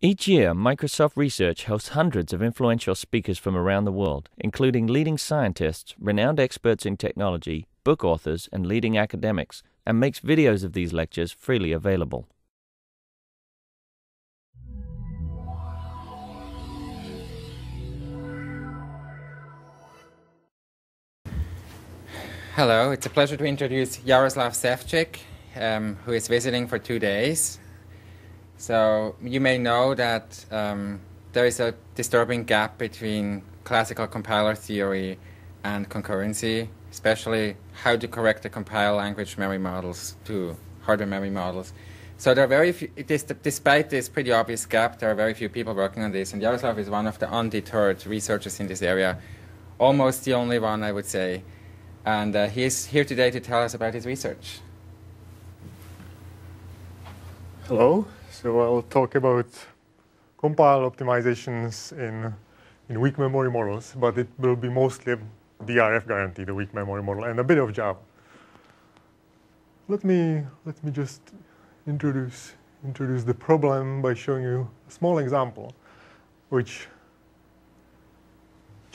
Each year, Microsoft Research hosts hundreds of influential speakers from around the world, including leading scientists, renowned experts in technology, book authors, and leading academics, and makes videos of these lectures freely available. Hello, it's a pleasure to introduce Jaroslav Ševčík, um, who is visiting for two days. So you may know that um, there is a disturbing gap between classical compiler theory and concurrency, especially how to correct the compile language memory models to hardware memory models. So there are very few, despite this pretty obvious gap, there are very few people working on this, and Jaroslav is one of the undeterred researchers in this area, almost the only one, I would say. And uh, he is here today to tell us about his research. Hello. So I'll talk about compile optimizations in, in weak memory models, but it will be mostly DRF guarantee, the weak memory model, and a bit of Java. Let me, let me just introduce, introduce the problem by showing you a small example, which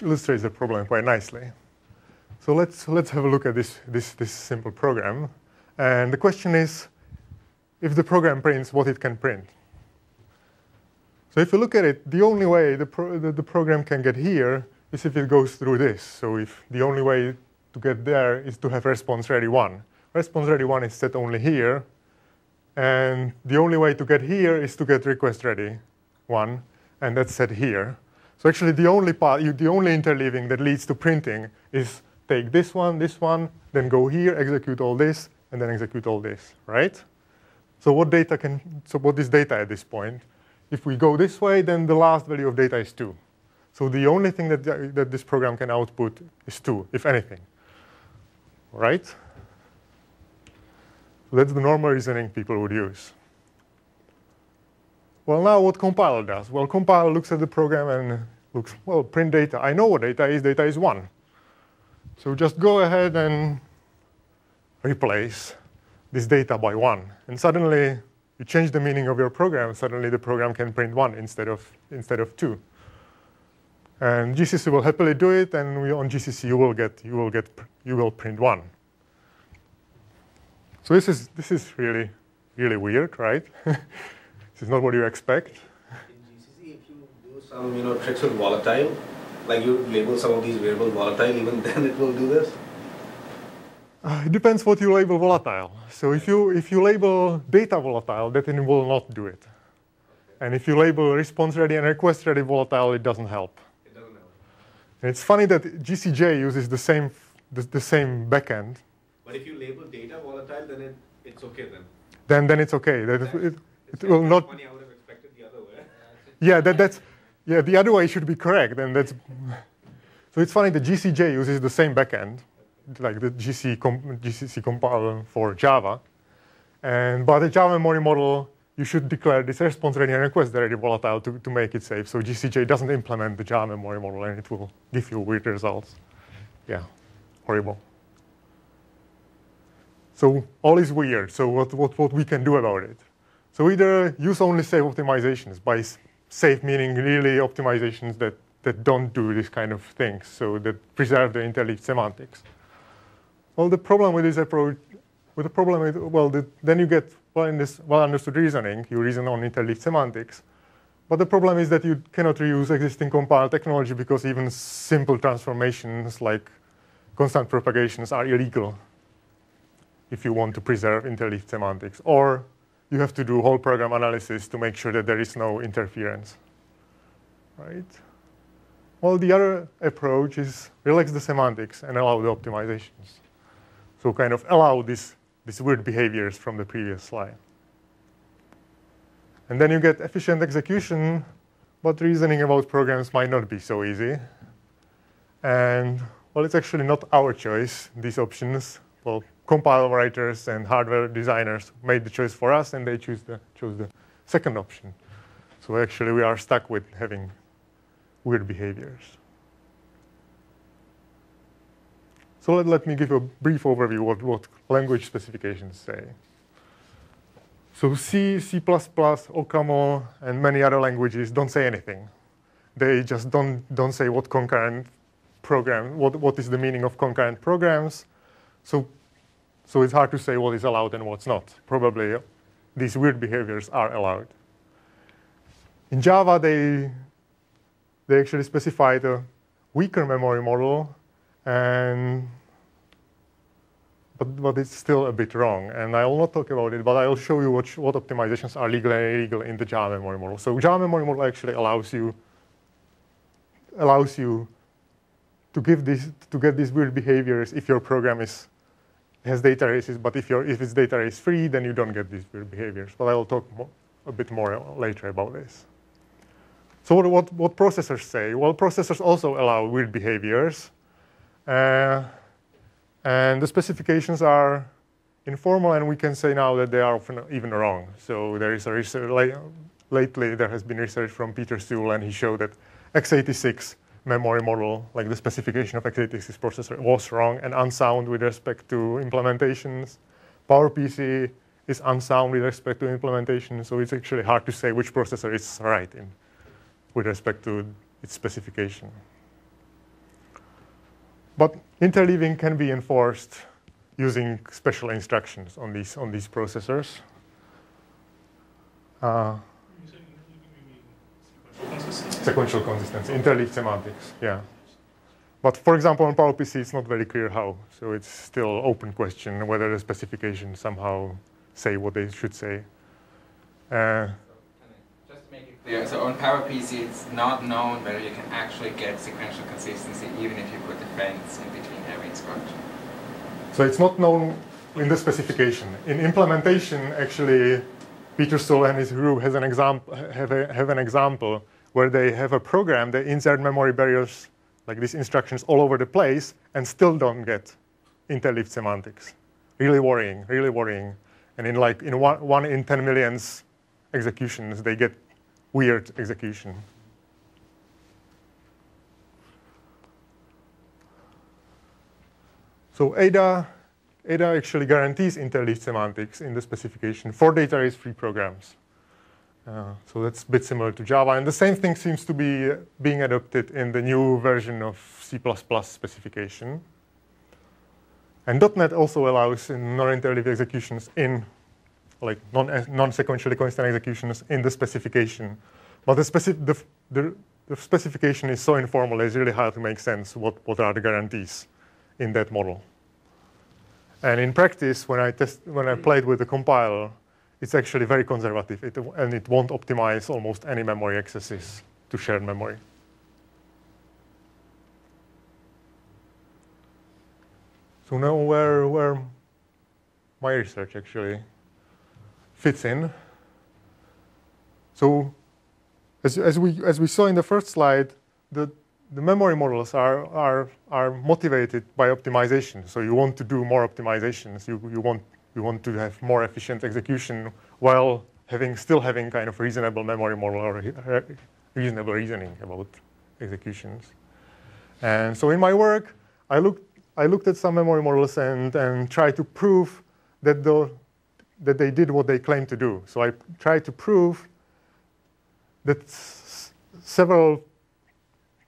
illustrates the problem quite nicely. So let's, let's have a look at this, this, this simple program. And the question is, if the program prints what it can print. So if you look at it, the only way the, pro the, the, program can get here is if it goes through this. So if the only way to get there is to have response ready 1. Response ready 1 is set only here. And the only way to get here is to get request ready 1. And that's set here. So actually the only part, the only interleaving that leads to printing is take this one, this one, then go here, execute all this, and then execute all this, right? So what data can, so what is data at this point? If we go this way, then the last value of data is 2. So the only thing that, that this program can output is 2, if anything. Right? That's the normal reasoning people would use. Well, now what compiler does? Well, compiler looks at the program and looks, well, print data. I know what data is. Data is 1. So just go ahead and replace this data by one. And suddenly, you change the meaning of your program, suddenly the program can print one instead of, instead of two. And GCC will happily do it, and we, on GCC you will get you will get you will print one. So this is this is really really weird, right? this is not what you expect. In GCC, if you do some you know tricks with volatile, like you label some of these variables volatile, even then it will do this. Uh, it depends what you label volatile. So if you, if you label data volatile, then it will not do it. And if you label response ready and request ready volatile, it doesn't help. It doesn't help. And it's funny that GCJ uses the same, the, the same backend. But if you label data volatile, then it, it's okay then? Then, then it's okay. That it, it, it will not. Funny, I would have expected the other way. yeah, that, that's, yeah, the other way should be correct. And that's, so it's funny that GCJ uses the same backend like the GC GCC compiler for Java. And by the Java memory model, you should declare this response ready and request ready volatile to, to make it safe. So GCJ doesn't implement the Java memory model, and it will give you weird results. Yeah, horrible. So all is weird. So what, what, what we can do about it? So either use only safe optimizations by safe meaning really optimizations that, that don't do this kind of things, so that preserve the interleaved semantics. Well, the problem with this approach, with the problem with, well, the, then you get well, in this well understood reasoning, you reason on interleaved semantics. But the problem is that you cannot reuse existing compile technology because even simple transformations like constant propagations are illegal if you want to preserve interleaved semantics. Or you have to do whole program analysis to make sure that there is no interference. Right? Well, the other approach is relax the semantics and allow the optimizations. So kind of allow this, these weird behaviors from the previous slide. And then you get efficient execution, but reasoning about programs might not be so easy. And well, it's actually not our choice, these options. Well, compile writers and hardware designers made the choice for us, and they choose the, chose the second option. So actually, we are stuck with having weird behaviors. So let, let me give a brief overview of what language specifications say. So C, C++, OCaml, and many other languages don't say anything. They just don't, don't say what concurrent program, what, what is the meaning of concurrent programs. So, so it's hard to say what is allowed and what's not. Probably these weird behaviors are allowed. In Java, they, they actually specified a weaker memory model, and but, but it's still a bit wrong. And I will not talk about it, but I will show you what, what optimizations are legal and illegal in the Java memory model. So Java memory model actually allows you allows you to give this to get these weird behaviors if your program is has data races, but if your if its data is free, then you don't get these weird behaviors. But I will talk more, a bit more later about this. So what, what, what processors say? Well, processors also allow weird behaviors. Uh, and the specifications are informal, and we can say now that they are often even wrong. So there is a research, lately there has been research from Peter Sewell, and he showed that x86 memory model, like the specification of x86 processor, was wrong and unsound with respect to implementations. PowerPC is unsound with respect to implementation, so it's actually hard to say which processor is right in, with respect to its specification. But interleaving can be enforced using special instructions on these, on these processors. Uh, sequential consistency, interleaved semantics, yeah. But for example, on PowerPC, it's not very clear how. So it's still open question whether the specifications somehow say what they should say. Uh, clear. So on PowerPC, it's not known whether you can actually get sequential consistency even if you put a fence in between every instruction. So it's not known in the specification. In implementation, actually, Peter Stoll and his group has an example, have, a, have an example where they have a program that insert memory barriers, like these instructions, all over the place, and still don't get interleaved semantics. Really worrying, really worrying. And in like in one, one in 10 millions executions, they get weird execution. So Ada, Ada actually guarantees interleaved semantics in the specification for data race free programs. Uh, so that's a bit similar to Java. And the same thing seems to be being adopted in the new version of C++ specification. And .NET also allows non-interleaved executions in like eh, non-sequentially consistent executions in the specification. But the, specific, the, the, the, specification is so informal, it's really hard to make sense what, what are the guarantees in that model. And in practice, when I, test, when I played with the compiler, it's actually very conservative, it, and it won't optimize almost any memory accesses to shared memory. So now where, where my research actually fits in. So as, as, we, as we saw in the first slide, the, the memory models are, are, are motivated by optimization. So you want to do more optimizations. You, you, want, you want to have more efficient execution while having, still having kind of reasonable memory model or reasonable reasoning about executions. And so in my work, I looked, I looked at some memory models and, and tried to prove that the, that they did what they claim to do. So I tried to prove that several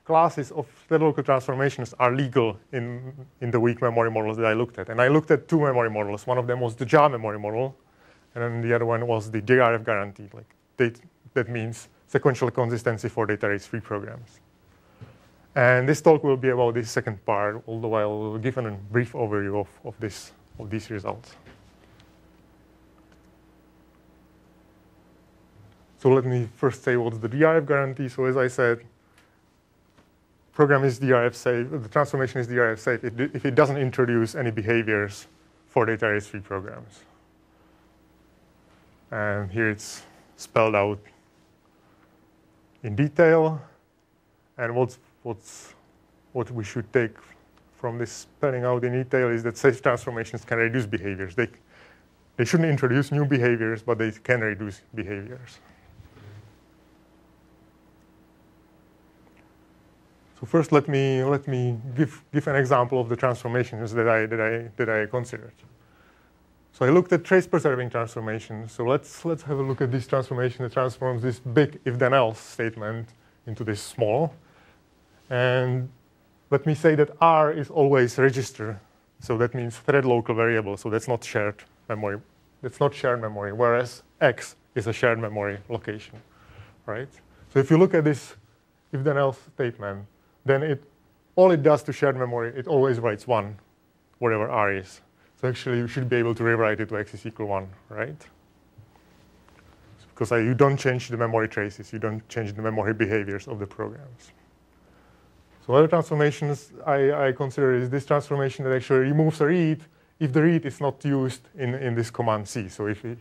classes of local transformations are legal in, in the weak memory models that I looked at. And I looked at two memory models. One of them was the Java memory model, and then the other one was the DRF guarantee. Like they, that means sequential consistency for data race free programs. And this talk will be about this second part, although I will give a brief overview of, of, this, of these results. So let me first say what's the DRF guarantee. So as I said, program is DRF safe, the transformation is DRF safe if it doesn't introduce any behaviors for data race free programs. And here it's spelled out in detail. And what's, what's, what we should take from this spelling out in detail is that safe transformations can reduce behaviors. They, they shouldn't introduce new behaviors, but they can reduce behaviors. So first, let me let me give give an example of the transformations that I that I that I considered. So I looked at trace preserving transformations. So let's, let's have a look at this transformation that transforms this big if then else statement into this small. And let me say that R is always register. So that means thread local variable. So that's not shared memory. That's not shared memory, whereas X is a shared memory location, right? So if you look at this if then else statement, then it all it does to shared memory, it always writes one, whatever R is. So actually you should be able to rewrite it to X is equal one, right? Because uh, you don't change the memory traces, you don't change the memory behaviors of the programs. So other transformations I, I, consider is this transformation that actually removes a read if the read is not used in, in this command C. So if, it,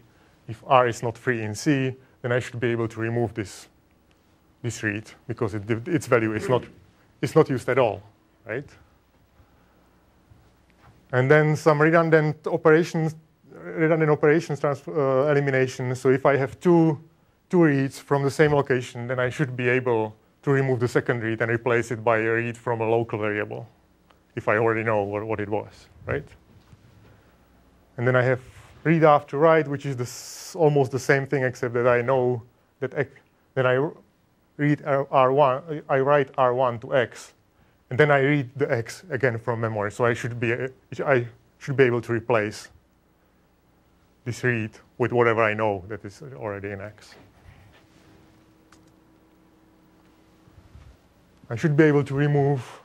if R is not free in C, then I should be able to remove this, this read because it, its value is not, is not used at all, right? And then some redundant operations, redundant operations uh, elimination. So if I have two, two reads from the same location, then I should be able to remove the second read and replace it by a read from a local variable if I already know what, what it was, right? And then I have read after write, which is this, almost the same thing except that I know that then I read R1, I write R1 to X, and then I read the X again from memory. So I should be, I should be able to replace this read with whatever I know that is already in X. I should be able to remove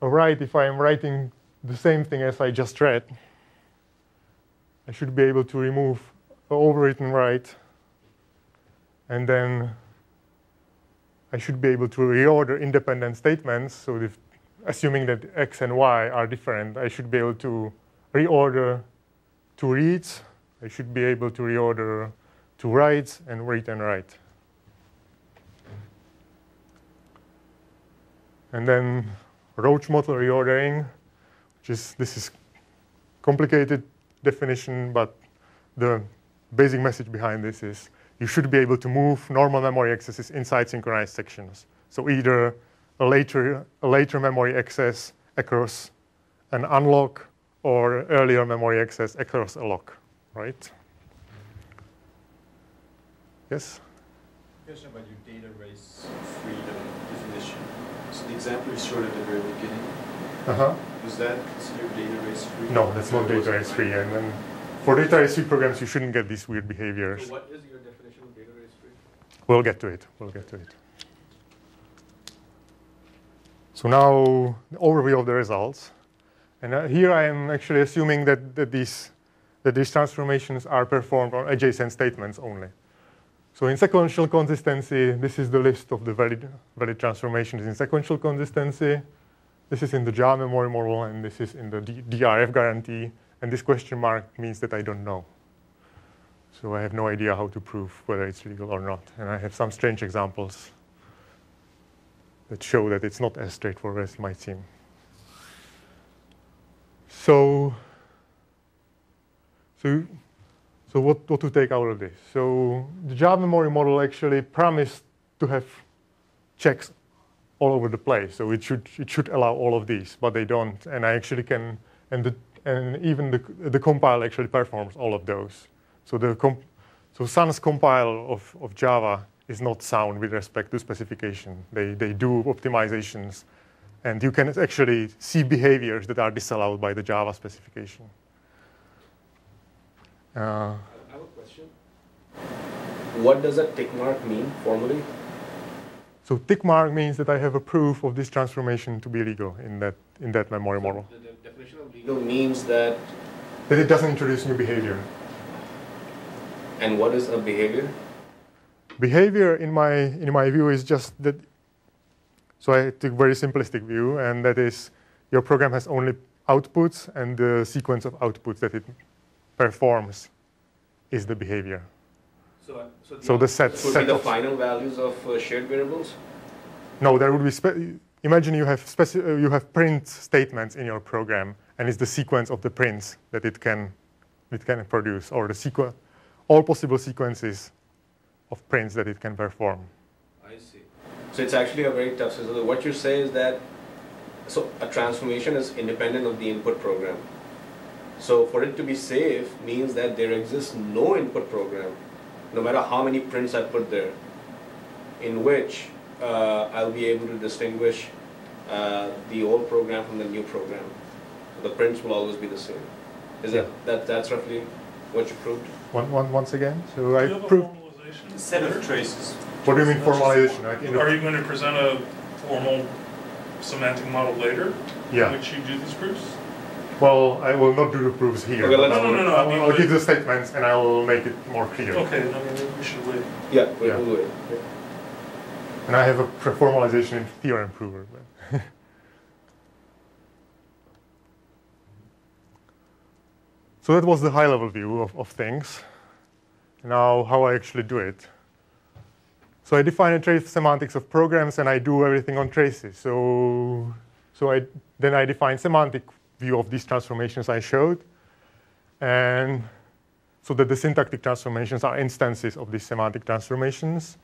a write if I am writing the same thing as I just read. I should be able to remove the overwritten write, and then I should be able to reorder independent statements. So if, assuming that x and y are different, I should be able to reorder two reads. I should be able to reorder two writes and read and write. And then Roach motel reordering, which is, this is complicated definition, but the basic message behind this is you should be able to move normal memory accesses inside synchronized sections. So either a later, a later memory access across an unlock or earlier memory access across a lock, right? Yes? Question about your data race freedom definition So the example you showed at the very beginning, uh-huh. was that considered data race free? No, that's not data race free. And then for data race free programs, you shouldn't get these weird behaviors. So what is your definition of data race free? We'll get to it. We'll get to it. So now, the overview of the results. And uh, here I am actually assuming that, that, these, that these transformations are performed on adjacent statements only. So in sequential consistency, this is the list of the valid, valid transformations in sequential consistency. This is in the Java memory model, and this is in the D DRF guarantee. And this question mark means that I don't know. So I have no idea how to prove whether it's legal or not. And I have some strange examples that show that it's not as straightforward as it might seem. So, so so what, what to take out of this? So the Java memory model actually promised to have checks all over the place. So it should, it should allow all of these, but they don't. And I actually can, and, the, and even the, the compile actually performs all of those. So the so Sun's compile of, of Java is not sound with respect to specification. They, they do optimizations, and you can actually see behaviors that are disallowed by the Java specification. Uh, I have a question. What does a tick mark mean formally? So tick mark means that I have a proof of this transformation to be legal in that in that memory model. The, the definition of legal means that that it doesn't introduce new behavior. And what is a behavior? Behavior, in my in my view, is just that. So I took a very simplistic view, and that is your program has only outputs and the sequence of outputs that it performs is the behavior. So, uh, so the, so the set, would set be the final values of uh, shared variables? No, there would be, imagine you have, speci uh, you have print statements in your program, and it's the sequence of the prints that it can, it can produce, or the sequence, all possible sequences of prints that it can perform. I see. So it's actually a very tough system. What you say is that, so a transformation is independent of the input program. So for it to be safe means that there exists no input program, no matter how many prints I put there, in which uh, I'll be able to distinguish uh, the old program from the new program. The prints will always be the same. Is Yeah. that, that that's roughly what you proved? One, one, once again, so Do I you have a proved. formalization? Set of traces. What do you mean formalization? Like in Are you going to present a formal semantic model later? In yeah. which you do these proofs? Well, I will not do the proofs here. Okay, but let's- I will- No, no, no, I I'll, mean, I'll give the statements and I will make it more clear. Okay, I mean, we should wait. Yeah, we Yeah. will do it. Yeah. And I have a formalization in theorem prover. But so that was the high level view of, of things. Now, how I actually do it. So I define a trace semantics of programs and I do everything on traces. So, so I, then I define semantic view of these transformations I showed. And so that the syntactic transformations are instances of these semantic transformations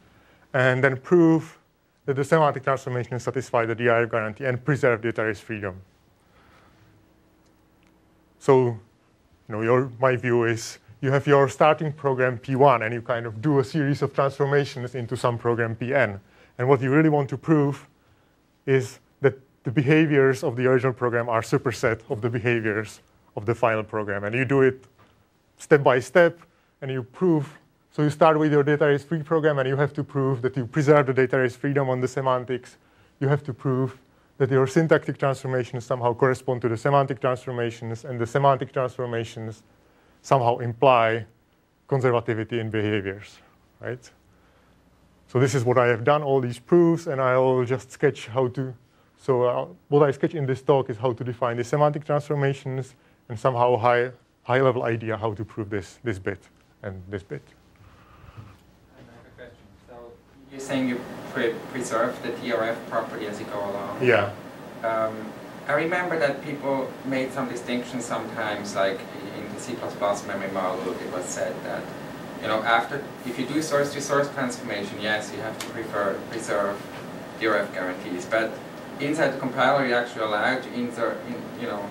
and then prove that the semantic transformations satisfy the DRF guarantee and preserve data race freedom. So, you know, your, my view is you have your starting program P1 and you kind of do a series of transformations into some program Pn. And what you really want to prove is that the behaviors of the original program are superset of the behaviors of the final program. And you do it step by step and you prove so you start with your data race free program and you have to prove that you preserve the data race freedom on the semantics. You have to prove that your syntactic transformations somehow correspond to the semantic transformations and the semantic transformations somehow imply conservativity in behaviors, right? So this is what I have done, all these proofs, and I'll just sketch how to, so uh, what I sketch in this talk is how to define the semantic transformations and somehow high, high level idea how to prove this, this bit and this bit. I have a question. So you're saying you pre- preserve the DRF property as you go along? Yeah. Um, I remember that people made some distinctions sometimes, like in the C++ memory model, it was said that, you know, after, if you do source-to-source transformation, yes, you have to prefer, preserve DRF guarantees, but inside the compiler, you're actually allowed to insert, in, you know,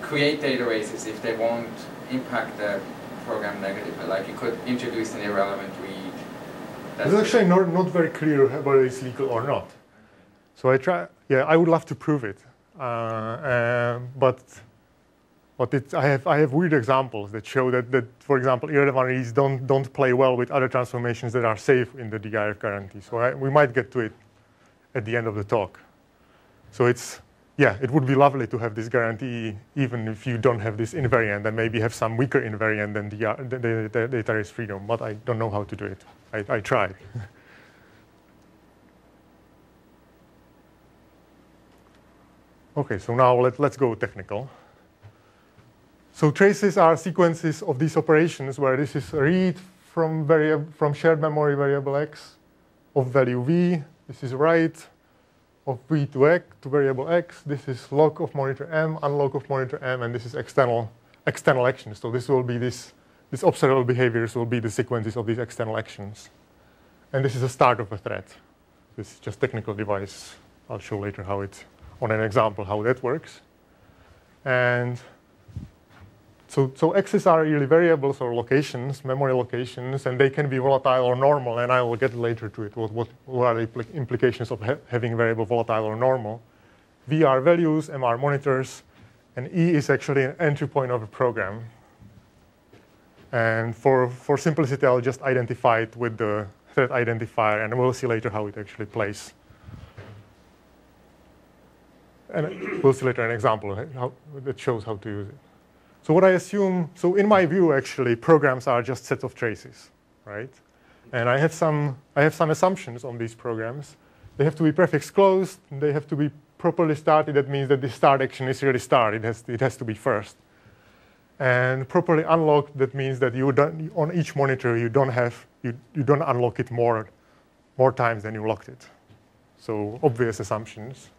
create data races if they won't impact the program negatively. Like you could introduce an irrelevant read. It's actually not, not very clear whether it's legal or not. So I try, yeah, I would love to prove it. Uh, um, but but it, I, have, I have weird examples that show that, that for example, irrelevant reads don't, don't play well with other transformations that are safe in the DRF guarantee. So I, we might get to it at the end of the talk. So it's, yeah, it would be lovely to have this guarantee even if you don't have this invariant and maybe have some weaker invariant than the, uh, the, the, the data race freedom, but I don't know how to do it. I, I tried. okay, so now let, let's go technical. So traces are sequences of these operations where this is read from, from shared memory variable x of value v. This is write of v to x to variable x. This is lock of monitor m, unlock of monitor m, and this is external external actions. So this will be this these observable behaviors will be the sequences of these external actions. And this is the start of a thread. This is just technical device. I'll show later how it on an example how that works. And so, so x's are really variables or locations, memory locations, and they can be volatile or normal, and I will get later to it, what, what, what are the implications of ha having variable volatile or normal. V are values, M are monitors, and E is actually an entry point of a program. And for, for simplicity, I'll just identify it with the thread identifier, and we'll see later how it actually plays. And we'll see later an example how, that shows how to use it. So what I assume, so in my view, actually, programs are just sets of traces, right? And I have some, I have some assumptions on these programs. They have to be prefix closed. They have to be properly started. That means that the start action is really start. It has, it has to be first. And properly unlocked, that means that you don't, on each monitor, you don't have, you, you don't unlock it more, more times than you locked it. So obvious assumptions.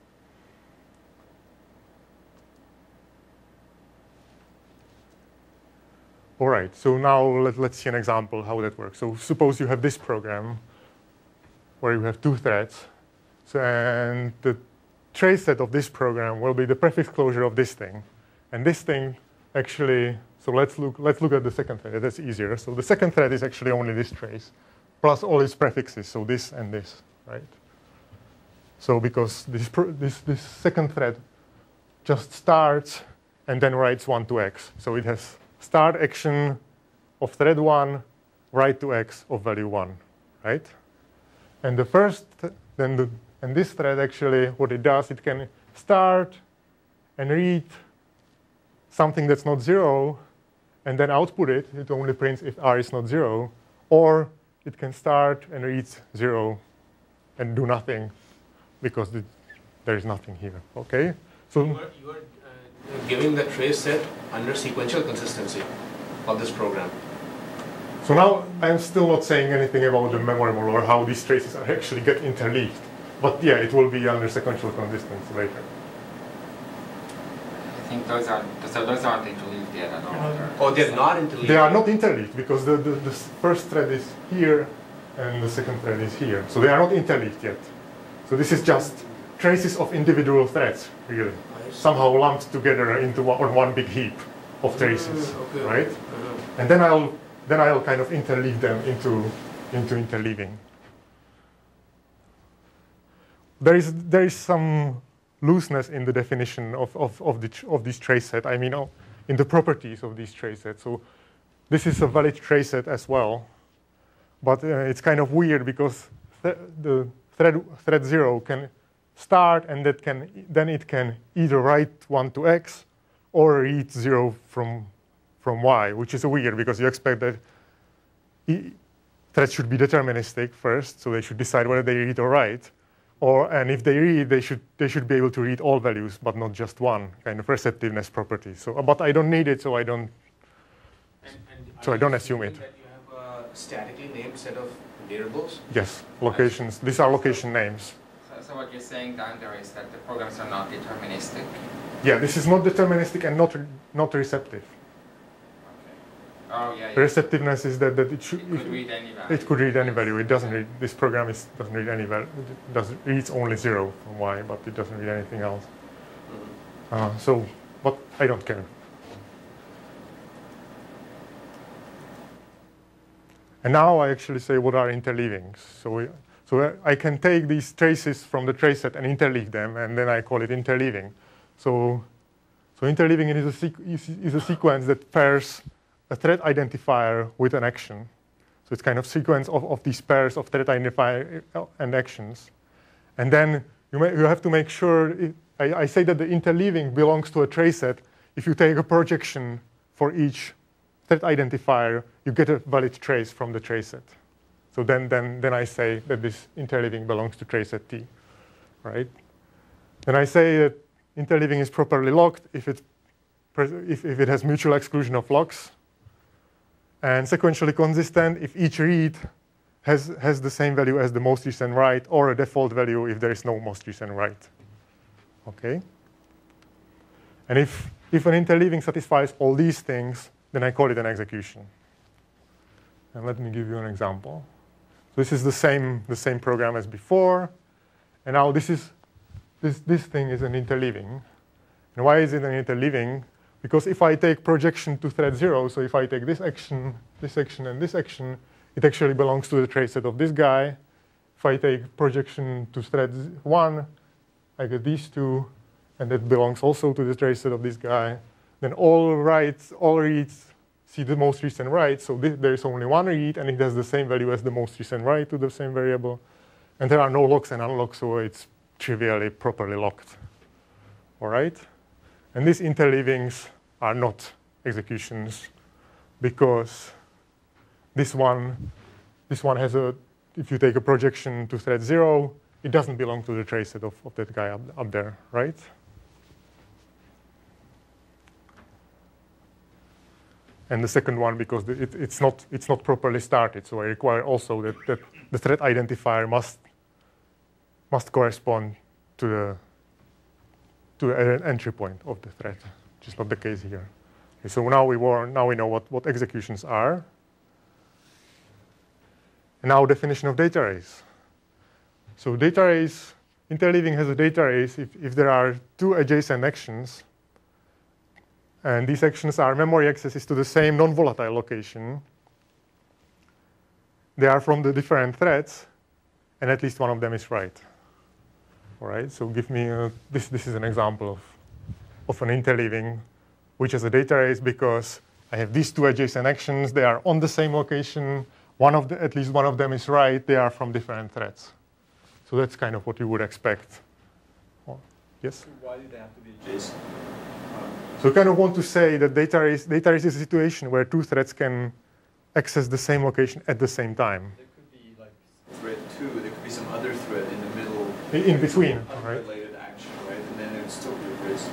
All right, so now let, let's see an example how that works. So suppose you have this program where you have two threads, so, and the trace set of this program will be the prefix closure of this thing. And this thing actually, so let's look, let's look at the second thread. That's easier. So the second thread is actually only this trace, plus all its prefixes, so this and this, right? So because this, this, this second thread just starts and then writes 1 to x. So it has start action of thread 1, write to x of value 1, right? And the first, then the, and this thread actually, what it does, it can start and read something that's not 0, and then output it. It only prints if r is not 0. Or it can start and read 0 and do nothing because there is nothing here, okay? So you are, you are giving the trace set under sequential consistency of this program. So now I'm still not saying anything about the memory model or how these traces actually get interleaved. But yeah, it will be under sequential consistency later. I think those are so those aren't interleaved yet at all. Oh, they're not interleaved. They are not interleaved because the, the, the first thread is here and the second thread is here. So they are not interleaved yet. So this is just traces of individual threads, really, somehow lumped together into one, one big heap of traces, mm, okay. right? Uh-huh. And then I'll then I'll kind of interleave them into, into interleaving. There is, there is some looseness in the definition of, of, of, the, of this trace set. I mean, in the properties of this trace set. So this is a valid trace set as well. But uh, it's kind of weird because th the thread, thread 0 can start and that can, then it can either write 1 to x or read 0 from from y, which is weird because you expect that threads should be deterministic first, so they should decide whether they read or write. Or, and if they read, they should, they should be able to read all values, but not just one kind of receptiveness property. So, uh, but I don't need it, so I don't, and, and so I don't assume it. That you have a statically named set of variables? Yes, locations. These are location names. So, what you're saying down there is that the programs are not deterministic? Yeah, this is not deterministic and not, not receptive. Oh, yeah, yeah. Receptiveness is that, that it should it could, read any value. It could read any value. It doesn't read this program is doesn't read any value. It does reads only zero from y, but it doesn't read anything else. Mm-hmm. Uh, so, but I don't care. And now I actually say what are interleavings. So, we, so I can take these traces from the trace set and interleave them, and then I call it interleaving. So, so interleaving is a, is a sequence that pairs a thread identifier with an action. So it's kind of sequence of, of these pairs of thread identifier uh, and actions. And then you, may, you have to make sure, it, I, I, say that the interleaving belongs to a trace set. If you take a projection for each thread identifier, you get a valid trace from the trace set. So then, then, then I say that this interleaving belongs to trace set T, right? Then I say that interleaving is properly locked if, it, if, if it has mutual exclusion of locks, and sequentially consistent if each read has, has the same value as the most recent write or a default value if there is no most recent write. Okay? And if, if an interleaving satisfies all these things, then I call it an execution. And let me give you an example. This is the same, the same program as before. And now this, is, this, this thing is an interleaving. And why is it an interleaving? Because if I take projection to thread 0, so if I take this action, this action, and this action, it actually belongs to the trace set of this guy. If I take projection to thread 1, I get these two, and that belongs also to the trace set of this guy. Then all writes, all reads see the most recent write, so there is only one read, and it has the same value as the most recent write to the same variable. And there are no locks and unlocks, so it's trivially properly locked. All right? And these interleavings are not executions because this one, this one has a, if you take a projection to thread zero, it doesn't belong to the trace set of, of that guy up, up there, right? And the second one, because it, it's, not, it's not properly started, so I require also that, that the thread identifier must, must correspond to the to an entry point of the thread, which is not the case here. Okay, so now we, were, now we know what, what executions are. And now definition of data race. So data race, interleaving has a data race if, if there are two adjacent actions And these actions are memory accesses to the same non-volatile location. They are from the different threads, and at least one of them is right. All right, so give me, a, this, this is an example of, of an interleaving, which is a data race because I have these two adjacent actions. They are on the same location. One of the, at least one of them is right. They are from different threads. So that's kind of what you would expect. Oh, yes? Why do they have to be adjacent? So you kind of want to say that data race, data race is a situation where two threads can access the same location at the same time. There could be like thread two, there could be some other thread in the middle. In- in between, right? Unrelated action, right? And then it would still be a race.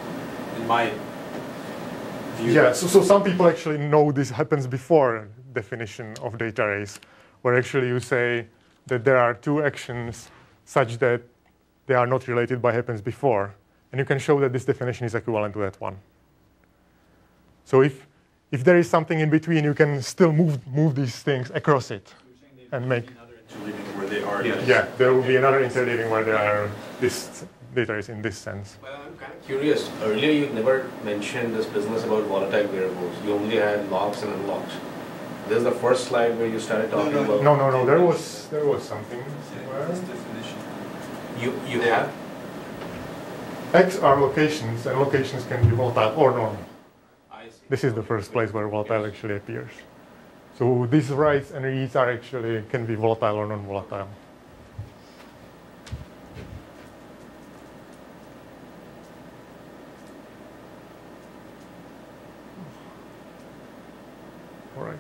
In my view. Yeah, so, so some people actually know this happens before definition of data race, where actually you say that there are two actions such that they are not related by happens before. And you can show that this definition is equivalent to that one. So if, if there is something in between, you can still move, move these things across it. You're and make- be another interleaving where they are. Yes. Yeah, there will be another interleaving where there are this data is in this sense. Well, I'm kind of curious. Earlier, you never mentioned this business about volatile variables. You only had locks and unlocks. This is the first slide where you started talking no, about. No, no, no, there was, there was something. Yeah, this definition. You you Yeah. have. X are locations, and locations can be volatile or non. This is the first place where volatile actually appears. So these writes and reads are actually can be volatile or non-volatile. All right.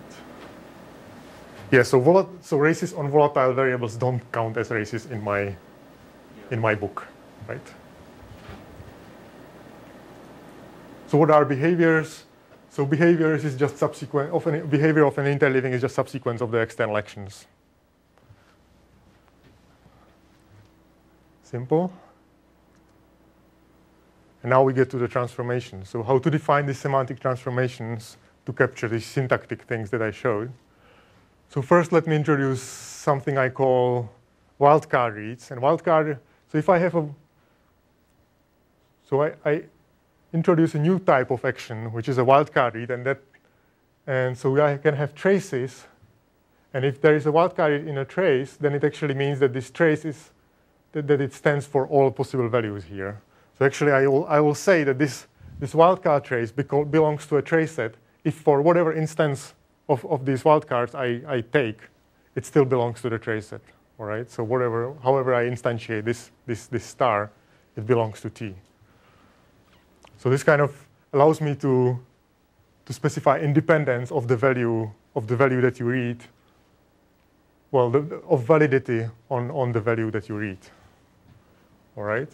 Yeah, so, volat- so races on volatile variables don't count as races in my, in my book, right? So what are behaviors? So behaviors is just subsequent of an behavior of an interleaving is just subsequence of the external actions. Simple. And now we get to the transformation. So how to define these semantic transformations to capture these syntactic things that I showed. So first let me introduce something I call wildcard reads. And wildcard, so if I have a, so I, I introduce a new type of action, which is a wildcard read, and that, and so I can have traces. And if there is a wildcard in a trace, then it actually means that this trace is that, that it stands for all possible values here. So actually, I will, I will say that this, this wildcard trace belongs to a trace set if for whatever instance of, of these wildcards I, I take, it still belongs to the trace set. All right. So whatever, however I instantiate this, this, this star, it belongs to T. So this kind of allows me to, to specify independence of the value of the value that you read. Well, the, of validity on, on the value that you read. All right.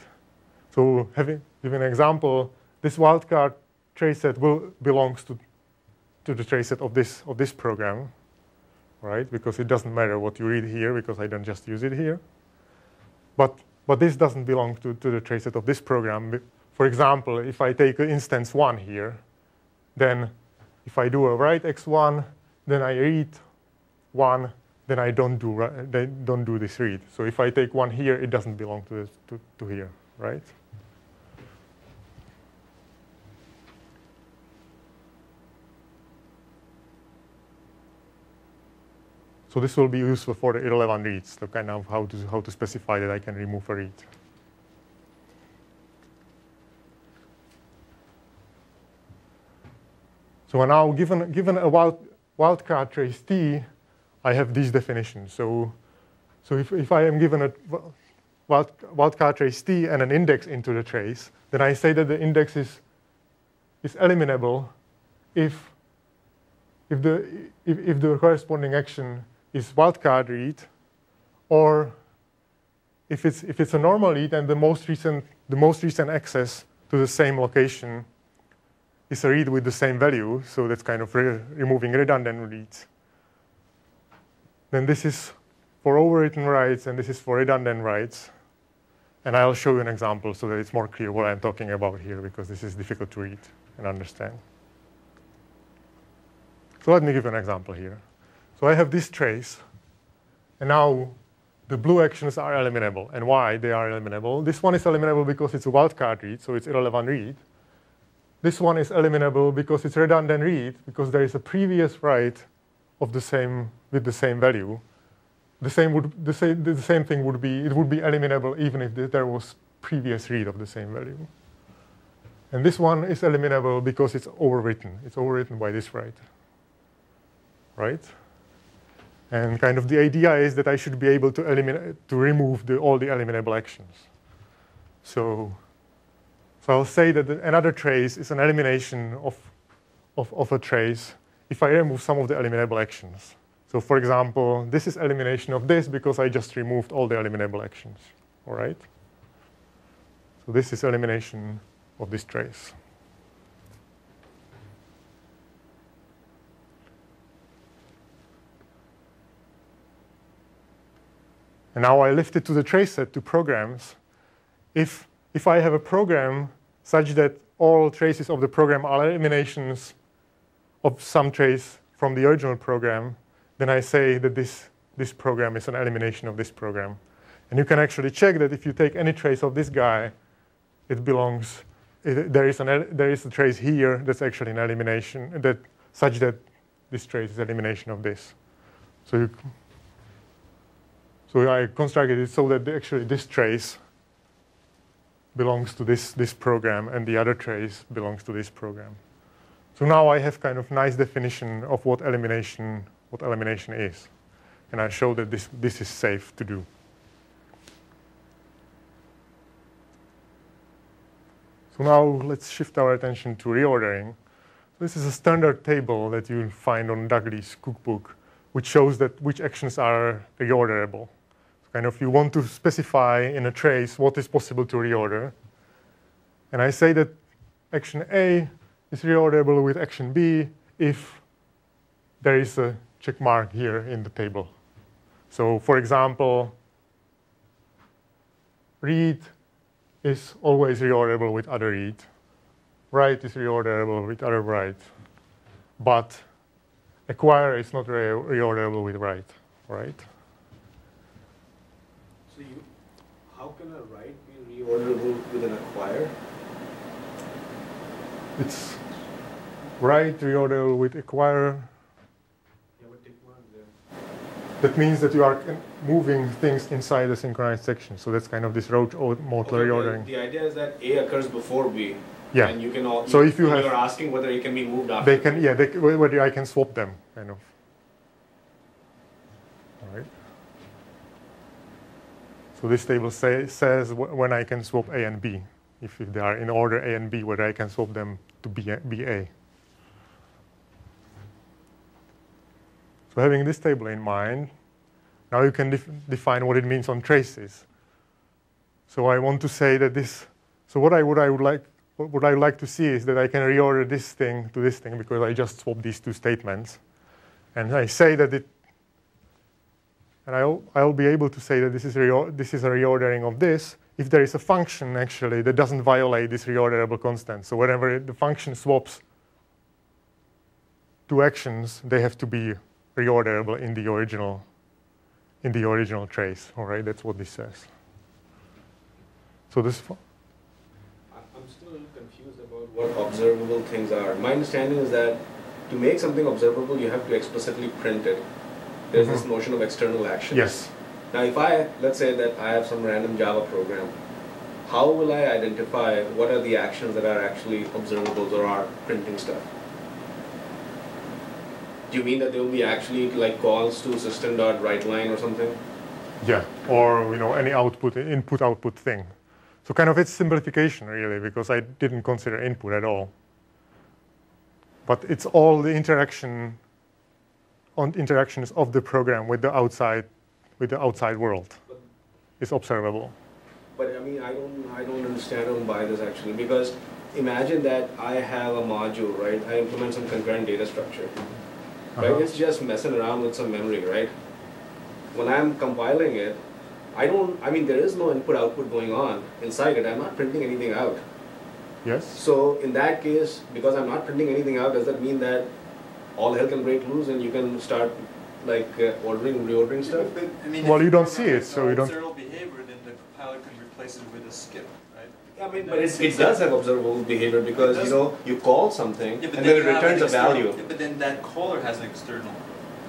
So having give an example, this wildcard trace set will belongs to to the trace set of this of this program, right? Because it doesn't matter what you read here because I don't just use it here. But but this doesn't belong to, to the trace set of this program. For example, if I take instance one here, then if I do a write x1, then I read one, then I don't do they don't do this read. So if I take one here, it doesn't belong to this, to, to here, right? So this will be useful for the irrelevant reads, the kind of how to how to specify that I can remove a read. So now, given given a wild wildcard trace T, I have these definitions. So, so if, if I am given a wild, wildcard trace T and an index into the trace, then I say that the index is is eliminable if if the if, if the corresponding action is wildcard read, or if it's if it's a normal read and the most recent the most recent access to the same location is a read with the same value, so that's kind of re removing redundant reads. Then this is for overwritten writes, and this is for redundant writes. And I'll show you an example so that it's more clear what I'm talking about here, because this is difficult to read and understand. So let me give an example here. So I have this trace, and now the blue actions are eliminable. And why they are eliminable? This one is eliminable because it's a wildcard read, so it's irrelevant read. This one is eliminable because it's redundant read, because there is a previous write of the same with the same value. The same would the same the same thing would be it would be eliminable even if there was previous read of the same value. And this one is eliminable because it's overwritten. It's overwritten by this write. Right? And kind of the idea is that I should be able to eliminate to remove the, all the eliminable actions. So, so I'll say that another trace is an elimination of, of, of a trace if I remove some of the eliminable actions. So for example, this is elimination of this because I just removed all the eliminable actions. All right? So this is elimination of this trace. And now I lift it to the trace set to programs. If, if I have a program such that all traces of the program are eliminations of some trace from the original program, then I say that this, this program is an elimination of this program. And you can actually check that if you take any trace of this guy, it belongs it, there, is an, there is a trace here that's actually an elimination, that, such that this trace is elimination of this. So, you, so I constructed it so that actually this trace belongs to this, this program and the other trace belongs to this program. So now I have kind of nice definition of what elimination, what elimination is. And I show that this, this is safe to do. So now let's shift our attention to reordering. This is a standard table that you find on Doug Lea's cookbook, which shows that which actions are reorderable. Kind of you want to specify in a trace what is possible to reorder. And I say that action A is reorderable with action B if there is a check mark here in the table. So for example, read is always reorderable with other read. Write is reorderable with other write. But acquire is not re reorderable with write, right? So you, how can a write be reorderable with an acquire? It's write reorderable with acquire that means that you are moving things inside the synchronized section. So that's kind of this roach motel okay, reordering. The idea is that A occurs before B. Yeah. And you can all. So if you have, you're asking whether it can be moved after. They can, yeah. They, whether I can swap them, kind of. All right. So this table say, says when I can swap A and B, if, if they are in order A and B, whether I can swap them to B, B A. So having this table in mind, now you can def define what it means on traces. So I want to say that this, so what I would, I would like, what I like to see is that I can reorder this thing to this thing because I just swapped these two statements. And I say that it, and I'll, I'll be able to say that this is, this is a reordering of this if there is a function actually that doesn't violate this reorderable constant. So whenever the function swaps two actions, they have to be reorderable in the original in the original trace. All right, that's what this says. So this. I'm still confused about what observable things are. My understanding is that to make something observable, you have to explicitly print it. There's mm -hmm. this notion of external actions. Yes. Now, if I let's say that I have some random Java program, how will I identify what are the actions that are actually observables or are printing stuff? Do you mean that there will be actually like calls to system.writeLine or something? Yeah, or you know any output input output thing. So kind of it's simplification really because I didn't consider input at all. But it's all the interaction on interactions of the program with the outside with the outside world is observable. But I mean I don't I don't understand don't buy this actually because imagine that I have a module, right? I implement some concurrent data structure right? Uh -huh. It's just messing around with some memory, right? When I'm compiling it, I don't, I mean, there is no input output going on inside it. I'm not printing anything out. Yes. So in that case, because I'm not printing anything out, does that mean that all hell can break loose and you can start like uh, ordering, reordering stuff? But, I mean, well, you don't see it, so you don't. behavior, then the compiler can replace it with a skip, right? Yeah, I mean, but it, it does have observable behavior because you know you call something Yeah, and then then it you have an returns a value. yeah, But then that caller has an external,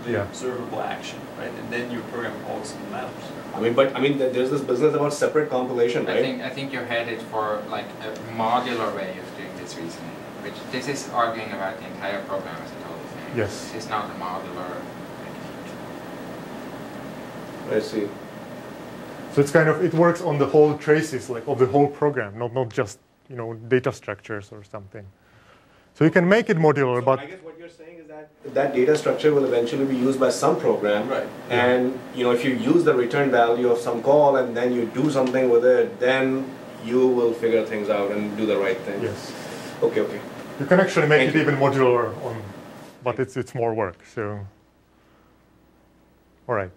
Yeah. observable action, right? And then your program all of a matters. I mean, but I mean, there's this business about separate compilation, right? I think I think you're headed for like a modular way of doing this reasoning, which this is arguing about the entire program as a total thing. Yes. It's is not a modular. I see. So it's kind of it works on the whole traces, like of the whole program, not not just you know data structures or something. So you can make it modular, So but I guess what you're saying is that that data structure will eventually be used by some program. Right. And you know, if you use the return value of some call and then you do something with it, then you will figure things out and do the right thing. yes, Okay, okay. you can actually make Thank it you. even modular on, but it's it's more work. So, all right.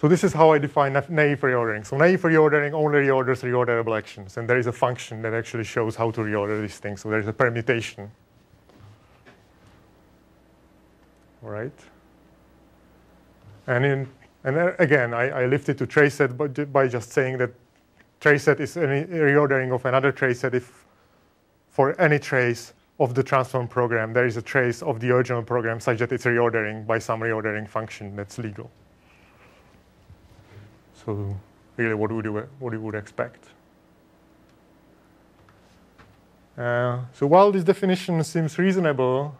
So this is how I define na- naive reordering. So naive reordering only reorders reorderable actions, and there is a function that actually shows how to reorder these things. So there is a permutation. All right. And in and again, I, I lifted to trace set by, by just saying that trace set is any reordering of another trace set if for any trace of the transform program there is a trace of the original program such that it's reordering by some reordering function that's legal. So really what would you, what you would expect. Uh, so while this definition seems reasonable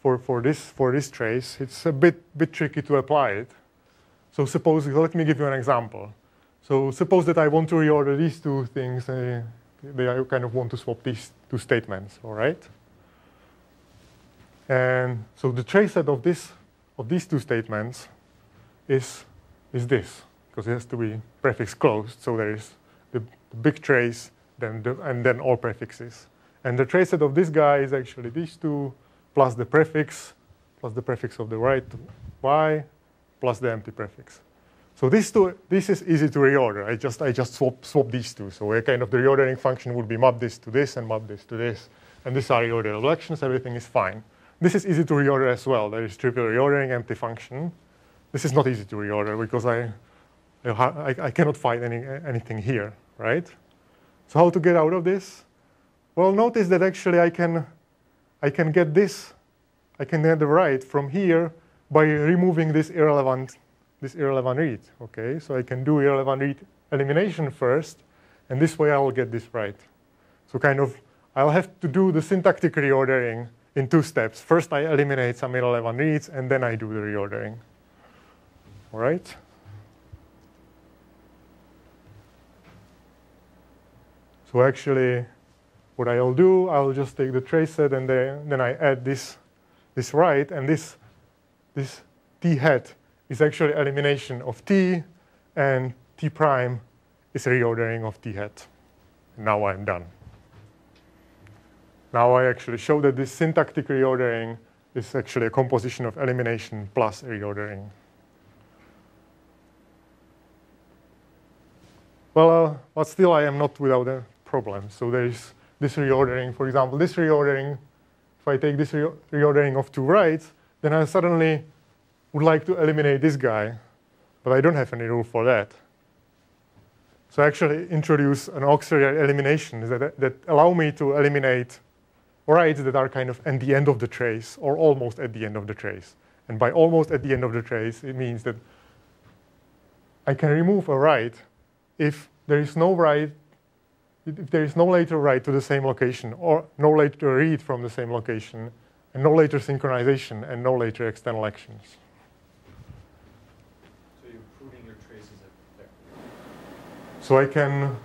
for, for, this, for this trace, it's a bit, bit tricky to apply it. So suppose, let me give you an example. So suppose that I want to reorder these two things. Uh, they kind of want to swap these two statements, all right? And so the trace set of this of these two statements is is this because it has to be prefix closed. So there is the, big trace, then the, and then all prefixes. And the trace set of this guy is actually these two plus the prefix plus the prefix of the write y plus the empty prefix. So this two, this is easy to reorder. I just I just swap swap these two. So a kind of the reordering function would be map this to this and map this to this, and these are reorderable actions. Everything is fine. This is easy to reorder as well. There is trivial reordering, empty function. This is not easy to reorder because I I, I cannot find any, anything here, right? So how to get out of this? Well, notice that actually I can I can get this, I can get the write from here by removing this irrelevant this irrelevant read. Okay, so I can do irrelevant read elimination first, and this way I will get this right. So kind of, I'll have to do the syntactic reordering in two steps. First, I eliminate some irrelevant reads, and then I do the reordering. All right. So actually, what I'll do, I'll just take the trace set, and then, I add this, this write, and this, this t hat is actually elimination of t, and t prime is reordering of t hat. Now I'm done. Now I actually show that this syntactic reordering is actually a composition of elimination plus reordering. Well, uh, but still I am not without a problem. So there is this reordering, for example, this reordering, if I take this re reordering of two writes, then I suddenly would like to eliminate this guy, but I don't have any rule for that. So I actually introduce an auxiliary elimination that, that allow me to eliminate writes that are kind of at the end of the trace or almost at the end of the trace. And by almost at the end of the trace, it means that I can remove a write if there is no write, if there is no later write to the same location or no later read from the same location and no later synchronization and no later external actions. So you're proving your traces effectively. So I can,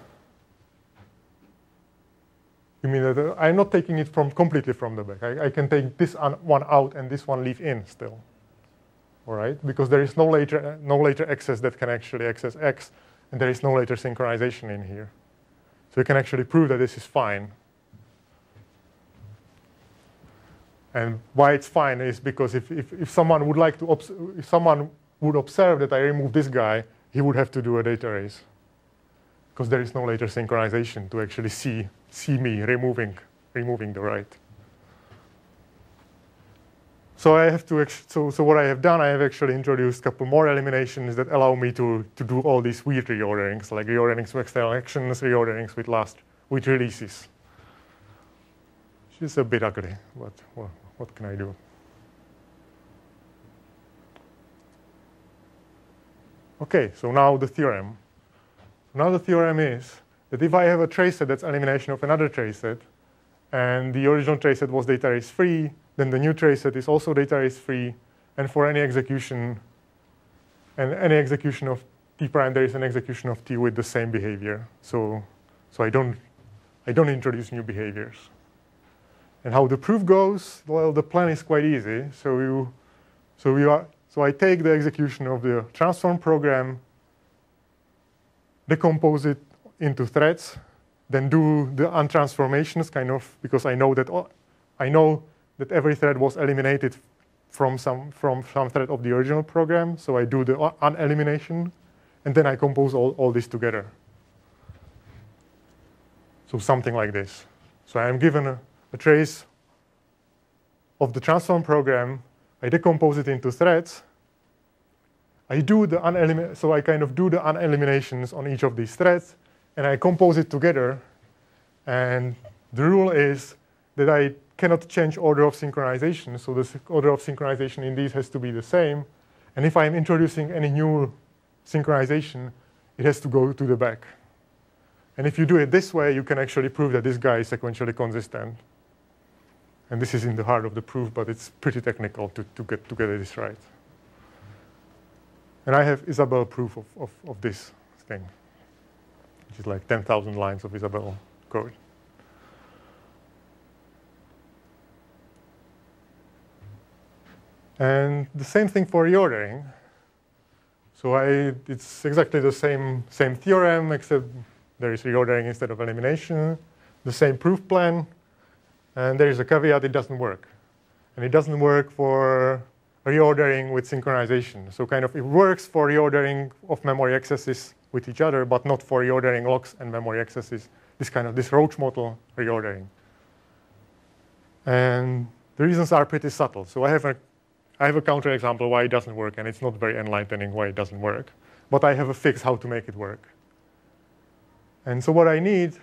you mean that I'm not taking it from completely from the back. I, I can take this one out and this one leave in still. All right, because there is no later, no later access that can actually access X, and there is no later synchronization in here. So you can actually prove that this is fine. And why it's fine is because if, if, if someone would like to, if someone would observe that I remove this guy, he would have to do a data race because there is no later synchronization to actually see, see me removing, removing the write. so I have to, so, so what I have done, I have actually introduced a couple more eliminations that allow me to, to do all these weird reorderings, like reorderings with external actions, reorderings with last, with releases. She's a bit ugly, but well, what can I do? Okay, so now the theorem. Now the theorem is that if I have a trace set that's elimination of another trace set, and the original trace set was data race free, then the new trace set is also data race free, and for any execution, and any execution of t prime, there is an execution of t with the same behavior. So, so I don't, I don't introduce new behaviors. And how the proof goes? Well, the plan is quite easy. So you, so you are, so I take the execution of the transform program, decompose it into threads, then do the untransformations kind of because I know that oh, I know that every thread was eliminated from some, from some thread of the original program. So I do the unelimination, and then I compose all, all this together. So something like this. So I am given a, a trace of the transform program. I decompose it into threads. I do the unelimin so I kind of do the uneliminations on each of these threads, and I compose it together. And the rule is that I cannot change order of synchronization. So the order of synchronization in these has to be the same. And if I'm introducing any new synchronization, it has to go to the back. And if you do it this way, you can actually prove that this guy is sequentially consistent. And this is in the heart of the proof, but it's pretty technical to, to get to get this right. And I have Isabelle proof of, of, of this thing, which is like 10,000 lines of Isabelle code. And the same thing for reordering. So I, it's exactly the same, same theorem, except there is reordering instead of elimination. The same proof plan. And there is a caveat, it doesn't work. And it doesn't work for reordering with synchronization. So kind of it works for reordering of memory accesses with each other, but not for reordering locks and memory accesses, this kind of this Roach motel reordering. And the reasons are pretty subtle. So I have a I have a counterexample why it doesn't work, and it's not very enlightening why it doesn't work. But I have a fix how to make it work. And so what I need,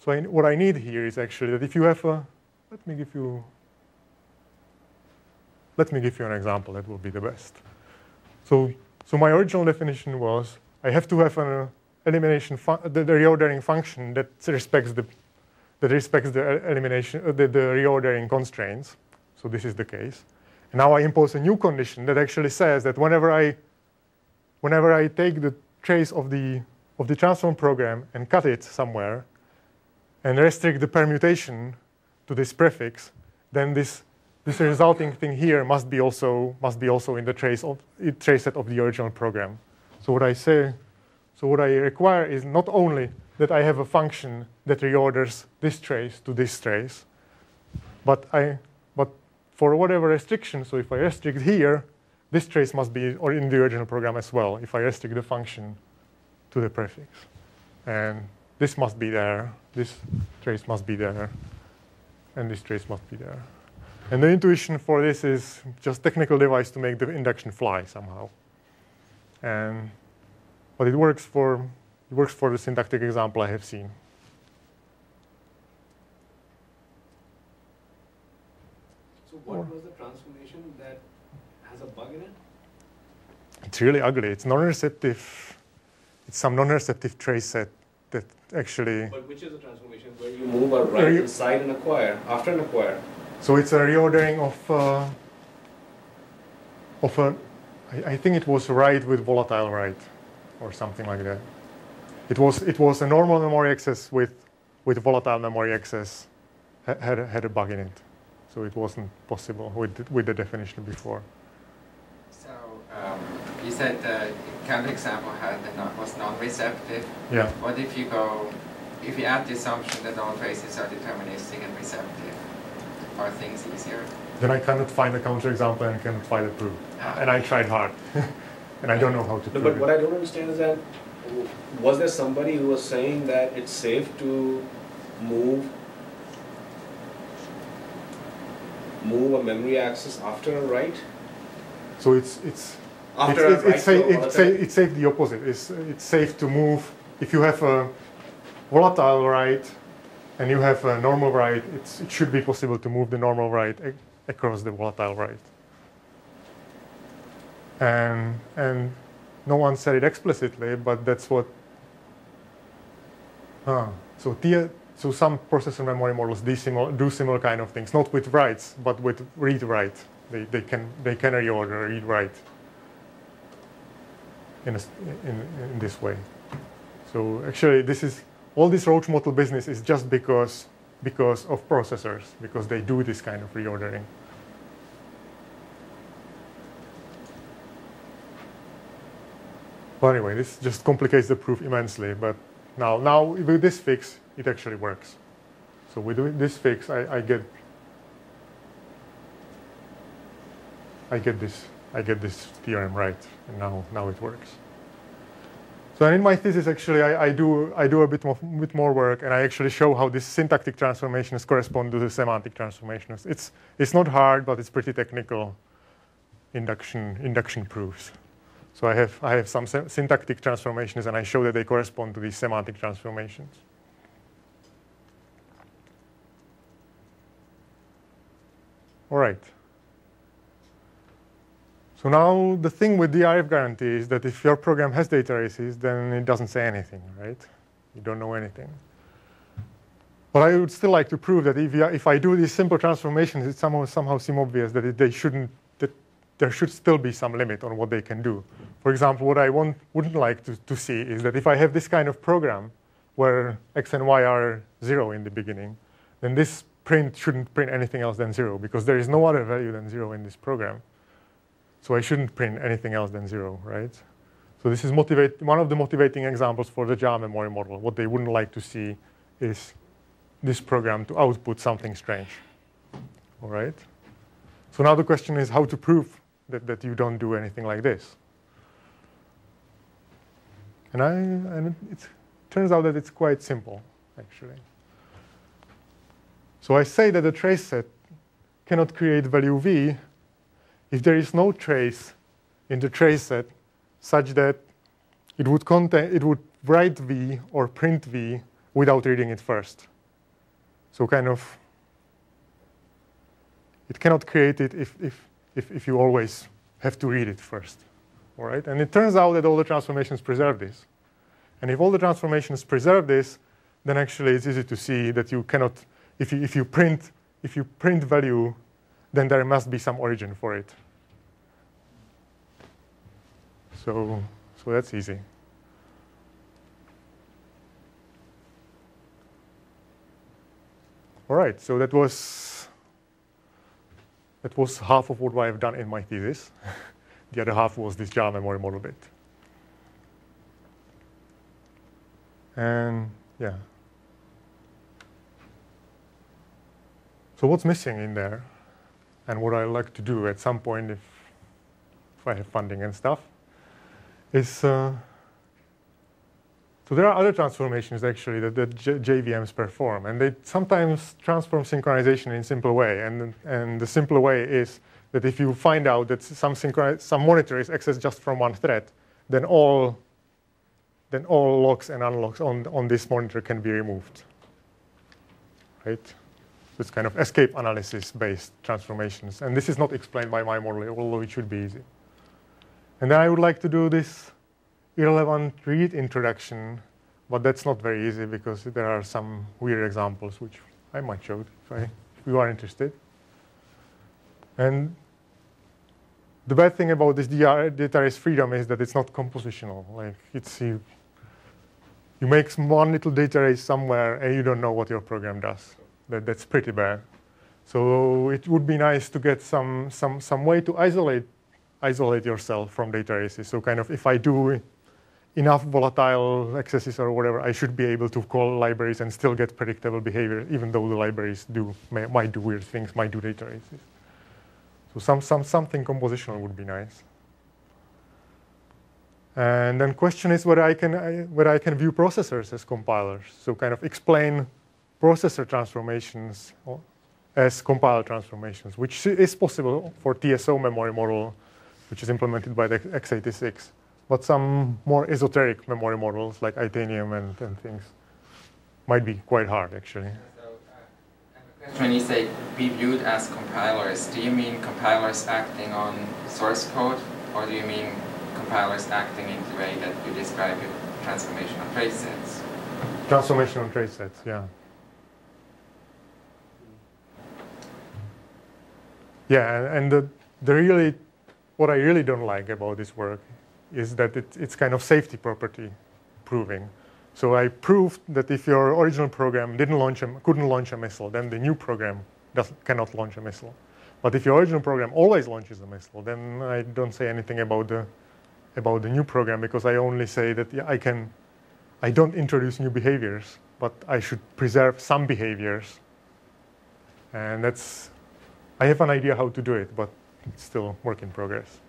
so I, what I need here is actually that if you have a, let me give you, let me give you an example. That will be the best. So, so my original definition was I have to have an elimination, the, the reordering function that respects the that respects the elimination, uh, the, the reordering constraints. So this is the case. And now I impose a new condition that actually says that whenever I, whenever I take the trace of the, of the transform program and cut it somewhere and restrict the permutation to this prefix, then this, this resulting thing here must be also, must be also in the trace, of, trace set of the original program. So what I say, so what I require is not only that I have a function that reorders this trace to this trace, but I but for whatever restriction, so if I restrict here, this trace must be or in the original program as well, if I restrict the function to the prefix. And this must be there, this trace must be there, and this trace must be there. And the intuition for this is just technical device to make the induction fly somehow. And, but it works for, it works for the syntactic example I have seen. So what was the transformation that has a bug in it? It's really ugly. It's non-receptive. It's some non-receptive trace set that actually. But which is the transformation where you move a you, inside an acquire after an acquire? So it's a reordering of uh, of a. I, I think it was write with volatile write, or something like that. It was it was a normal memory access with with volatile memory access had had a bug in it so it wasn't possible with the, with the definition before. So um, you said the counterexample had non, was non-receptive. Yeah. What if you go, if you add the assumption that all traces are deterministic and receptive, are things easier? Then I cannot find a counterexample and I cannot find a proof. Ah. And I tried hard, and I don't know how to no, prove But it. what I don't understand is that was there somebody who was saying that it's safe to move move a memory access after a write? So it's it's After it's, a it's, it's, write sa- to it's, sa- it's safe the opposite. It's, it's safe to move if you have a volatile write and you have a normal write. It should be possible to move the normal write across the volatile write. And and no one said it explicitly, but that's what. So so some processor memory models do similar, do similar kind of things, not with writes, but with read write. They, they can they can reorder read write in, in in this way. So actually, this is all this Roach motel business is just because because of processors because they do this kind of reordering. Well, anyway, this just complicates the proof immensely. But now, now with this fix, it actually works. So with this fix, I, I get I get this I get this theorem right, and now now it works. So in my thesis, actually, I, I do I do a bit more bit more work, and I actually show how these syntactic transformations correspond to the semantic transformations. It's it's not hard, but it's pretty technical induction induction proofs. So I have I have some sy- syntactic transformations, and I show that they correspond to these semantic transformations. All right. So now the thing with DRF guarantee is that if your program has data races, then it doesn't say anything, right? You don't know anything. But I would still like to prove that if, you, if I do these simple transformations, it somehow, somehow seem obvious that it, they shouldn't, that there should still be some limit on what they can do. For example, what I want, wouldn't like to, to see is that if I have this kind of program where x and y are zero in the beginning, then this print shouldn't print anything else than zero because there is no other value than zero in this program. So I shouldn't print anything else than zero, right? So this is motivate, one of the motivating examples for the Java memory model. What they wouldn't like to see is this program to output something strange, all right? So now the question is how to prove that, that you don't do anything like this. And, I, and it turns out that it's quite simple, actually. So I say that a trace set cannot create value v if there is no trace in the trace set such that it would contain it would write v or print v without reading it first. So kind of it cannot create it if, if, if, if you always have to read it first. All right? And it turns out that all the transformations preserve this. And if all the transformations preserve this, then actually it's easy to see that you cannot, if you, if you print if you print value, then there must be some origin for it. So, so that's easy. All right, so that was that was half of what I've done in my thesis. the other half was this Java memory model bit. And yeah. So what's missing in there, and what I like to do at some point, if, if I have funding and stuff, is uh, so there are other transformations actually that the JVMs perform, and they sometimes transform synchronization in a simple way. And and the simple way is that if you find out that some some monitor is accessed just from one thread, then all then all locks and unlocks on on this monitor can be removed. Right. It's kind of escape analysis based transformations. And this is not explained by my model, although it should be easy. And then I would like to do this irrelevant read introduction, but that's not very easy because there are some weird examples which I might show if, I, if you are interested. And the bad thing about this DR, data race freedom is that it's not compositional. Like it's you, you make one little data race somewhere and you don't know what your program does. That, that's pretty bad. So it would be nice to get some, some, some way to isolate, isolate yourself from data races. So kind of if I do enough volatile accesses or whatever, I should be able to call libraries and still get predictable behavior, even though the libraries do may, might do weird things, might do data races. So some, some, something compositional would be nice. And then question is whether I can whether I can view processors as compilers. So kind of explain processor transformations as compiler transformations, which is possible for TSO memory model, which is implemented by the x86. But some more esoteric memory models like Itanium and, and things might be quite hard actually. When uh, you say be viewed as compilers, do you mean compilers acting on source code, or do you mean compilers acting in the way that you describe with transformation on trace sets? Transformation on trace sets, yeah. Yeah, and the, the really, what I really don't like about this work is that it, it's kind of safety property proving. So I proved that if your original program didn't launch a, couldn't launch a missile, then the new program does, cannot launch a missile. But if your original program always launches a missile, then I don't say anything about the about the new program because I only say that I can I don't introduce new behaviors, but I should preserve some behaviors. And that's I have an idea how to do it, but it's still work in progress.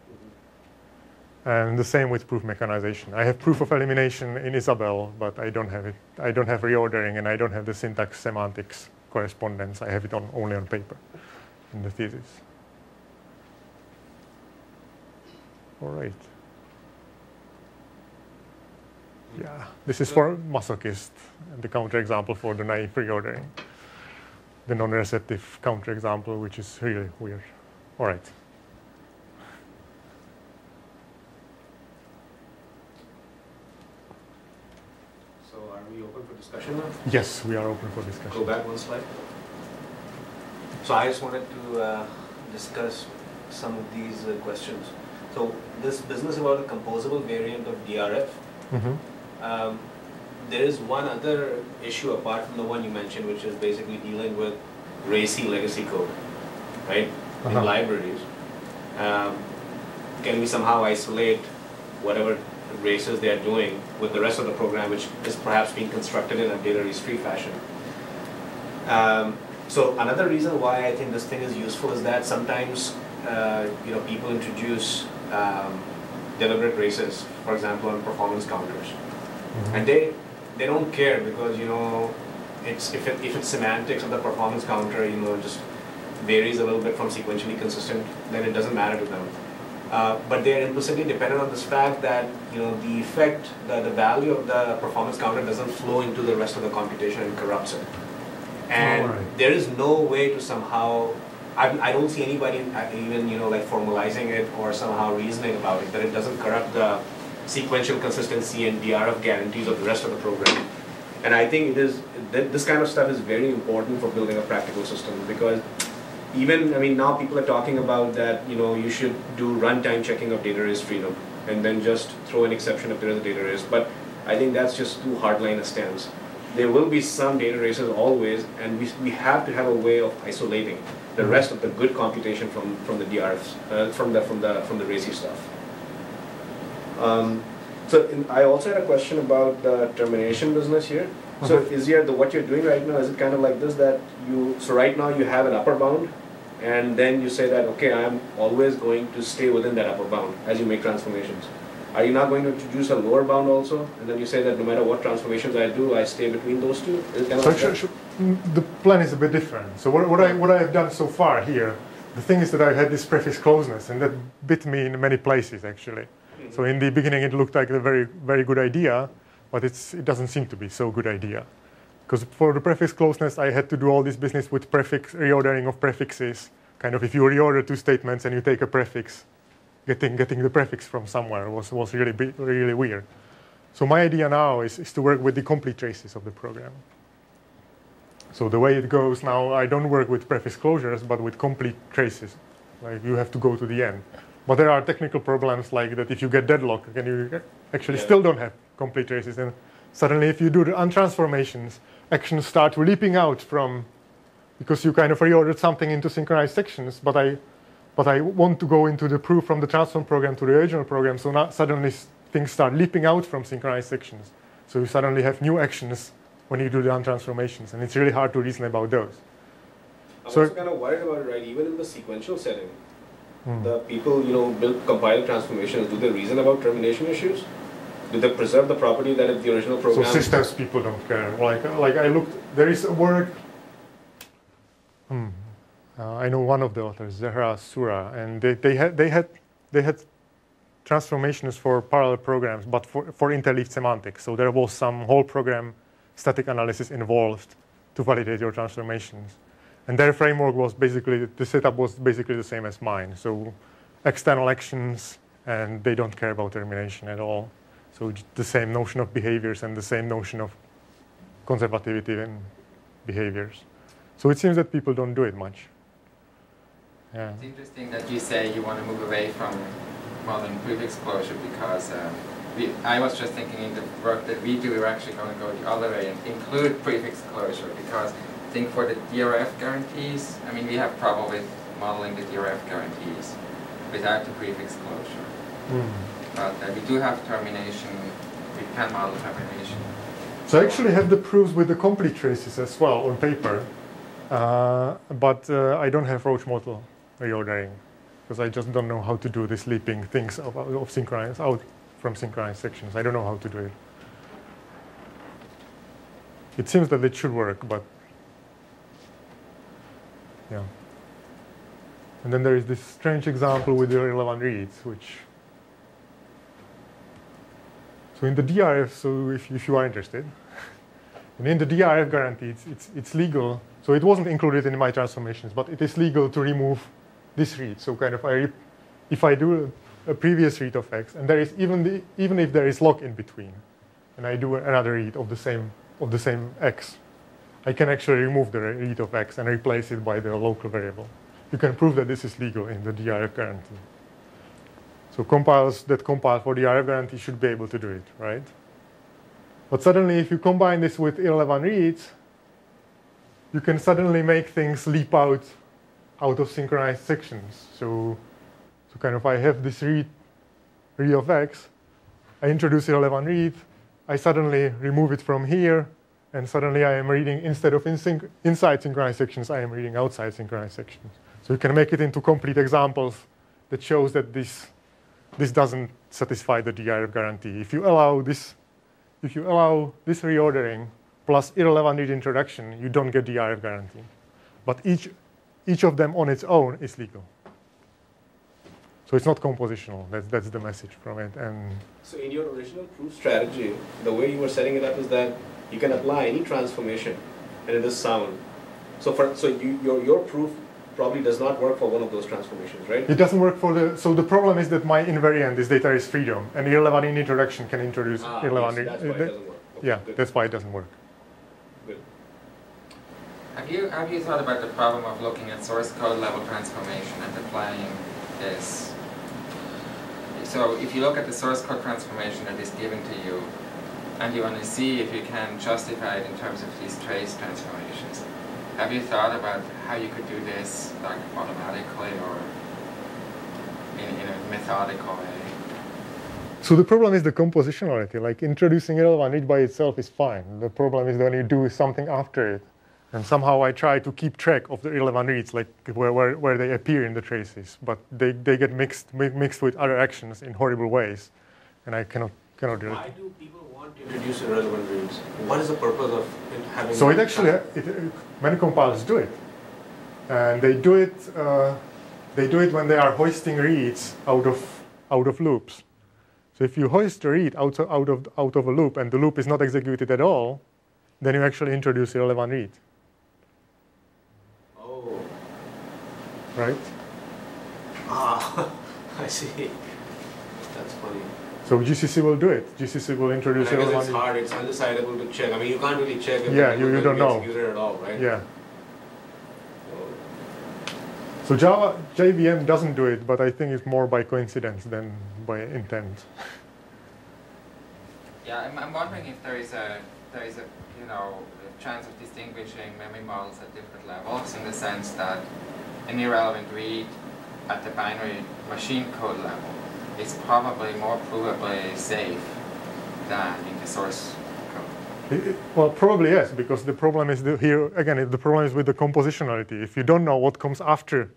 And the same with proof mechanization. I have proof of elimination in Isabelle, but I don't have it. I don't have reordering, and I don't have the syntax semantics correspondence. I have it on, only on paper in the thesis. All right. Yeah, this is for masochist, the counterexample for the naive reordering. The non-receptive counterexample, which is really weird. All right. So are we open for discussion now? Yes, we are open for discussion. Go back one slide. So I just wanted to uh, discuss some of these uh, questions. So this business about a composable variant of DRF, Mhm. um, there is one other issue apart from the one you mentioned, which is basically dealing with racy legacy code, right? Uh-huh. In libraries. Um, can we somehow isolate whatever races they are doing with the rest of the program, which is perhaps being constructed in a data race-free fashion? Um, so another reason why I think this thing is useful is that sometimes uh, you know people introduce um, deliberate races, for example, on performance counters, and they they don't care because you know it's if it, if it's semantics of the performance counter, you know, just varies a little bit from sequentially consistent, then it doesn't matter to them. Uh, but they are implicitly dependent on this fact that you know the effect, the, the value of the performance counter doesn't flow into the rest of the computation and corrupts it. And there is no way to somehow, I, I don't see anybody uh, even you know like formalizing it or somehow reasoning about it that it doesn't corrupt the sequential consistency and DRF guarantees of the rest of the program. And I think it is th- this kind of stuff is very important for building a practical system because even I mean now people are talking about that you know you should do runtime checking of data race freedom and then just throw an exception if there is a data race. But I think that's just too hardline a stance. There will be some data races always, and we, we have to have a way of isolating the rest of the good computation from, from the DRFs, uh, from the from the from the racy stuff. Um, so in, I also had a question about the termination business here. So Mhm. is your the what you're doing right now is it kind of like this that you so right now you have an upper bound and then you say that okay I'm always going to stay within that upper bound as you make transformations. Are you not going to introduce a lower bound also and then you say that no matter what transformations I do I stay between those two? Kind of So like mm, the plan is a bit different. So what, what I what I have done so far here, the thing is that I had this prefix closeness, and that bit me in many places actually. So in the beginning, it looked like a very very good idea, but it doesn't seem to be so good idea. Because for the prefix closeness, I had to do all this business with prefix reordering of prefixes. Kind of if you reorder two statements and you take a prefix, getting getting the prefix from somewhere was was really really weird. So my idea now is, is to work with the complete traces of the program. So the way it goes now, I don't work with prefix closures, but with complete traces. Like you have to go to the end. But there are technical problems like that if you get deadlock, then you actually Yeah. still don't have complete traces. And suddenly if you do the untransformations, actions start leaping out from, because you kind of reordered something into synchronized sections, but I, but I want to go into the proof from the transform program to the original program, so now suddenly things start leaping out from synchronized sections. So you suddenly have new actions when you do the untransformations, and it's really hard to reason about those. I'm So- also kind of worried about it, right? Even in the sequential setting, Hmm. the people, you know, build compile transformations. Do they reason about termination issues? Do they preserve the property that if the original program? So systems people don't care. Like, like I looked, there is a work. Hmm. Uh, I know one of the authors, Zehra Sura, and they, they, had, they, had, they had transformations for parallel programs, but for, for interleaved semantics. So there was some whole program static analysis involved to validate your transformations. And their framework was basically, the setup was basically the same as mine. So external actions, and they don't care about termination at all. So the same notion of behaviors and the same notion of conservativity in behaviors. So it seems that people don't do it much. Yeah. It's interesting that you say you want to move away from modeling prefix closure because um, we, I was just thinking in the work that we do, we're actually going to go the other way and include prefix closure because think for the DRF guarantees, I mean, we have trouble with modeling the DRF guarantees without the prefix closure. Mm. But uh, we do have termination, we can model termination. So I actually have the proofs with the complete traces as well on paper, uh, but uh, I don't have Roach motel reordering because I just don't know how to do this leaping things of, of synchronized out from synchronized sections. I don't know how to do it. It seems that it should work, but yeah. And then there is this strange example with irrelevant reads, which so in the DRF, so if, if you are interested, and in the DRF guarantee, it's, it's, it's legal. So it wasn't included in my transformations, but it is legal to remove this read. So kind of I, if I do a previous read of x, and there is even the, even if there is lock in between, and I do another read of the same of the same x, I can actually remove the read of x and replace it by the local variable. You can prove that this is legal in the DRF guarantee. So compiles that compile for the DRF guarantee should be able to do it, right? But suddenly, if you combine this with irrelevant reads, you can suddenly make things leap out out of synchronized sections. So, so kind of I have this read, read of x, I introduce irrelevant read, I suddenly remove it from here, and suddenly I am reading, instead of in inside synchronized sections, I am reading outside synchronized sections. So you can make it into complete examples that shows that this, this doesn't satisfy the DRF guarantee. If you allow this, if you allow this reordering plus irrelevant read introduction, you don't get DRF guarantee. But each each of them on its own is legal. So it's not compositional. That's, that's the message from it. And so in your original proof strategy, the way you were setting it up is that you can apply any transformation, and it is sound. So for so you, your your proof probably does not work for one of those transformations, right? It doesn't work for the. So the problem is that my invariant is data is freedom, and irrelevant in introduction can introduce ah, irrelevant. Yes, that's why it doesn't work. Okay, yeah, good. that's why it doesn't work. Have you, have you thought about the problem of looking at source code level transformation and applying this? So if you look at the source code transformation that is given to you, and you want to see if you can justify it in terms of these trace transformations, have you thought about how you could do this like automatically or in, in a methodical way? So the problem is the compositionality. Like introducing irrelevant read by itself is fine. The problem is when you do something after it. And somehow I try to keep track of the irrelevant reads, like where, where, where they appear in the traces, but they, they get mixed, mixed with other actions in horrible ways, and I cannot, cannot do it. Introduce irrelevant reads? What is the purpose of having So it actually, it, it, many compilers do it. And they do it, uh, they do it when they are hoisting reads out of, out of loops. So if you hoist a read out of, out, of, out of a loop and the loop is not executed at all, then you actually introduce irrelevant read. Oh. Right? Ah, I see. That's funny. So GCC will do it. GCC will introduce it. It's hard. It's undecidable to check. I mean, you can't really check if yeah, you, you don't know. at all, right? Yeah. So Java JVM doesn't do it, but I think it's more by coincidence than by intent. Yeah, I'm, I'm wondering if there is a there is a you know a chance of distinguishing memory models at different levels in the sense that an irrelevant read at the binary machine code level is probably more provably safe than in the source code. Well, probably yes, because the problem is the, here again. The problem is with the compositionality. If you don't know what comes after,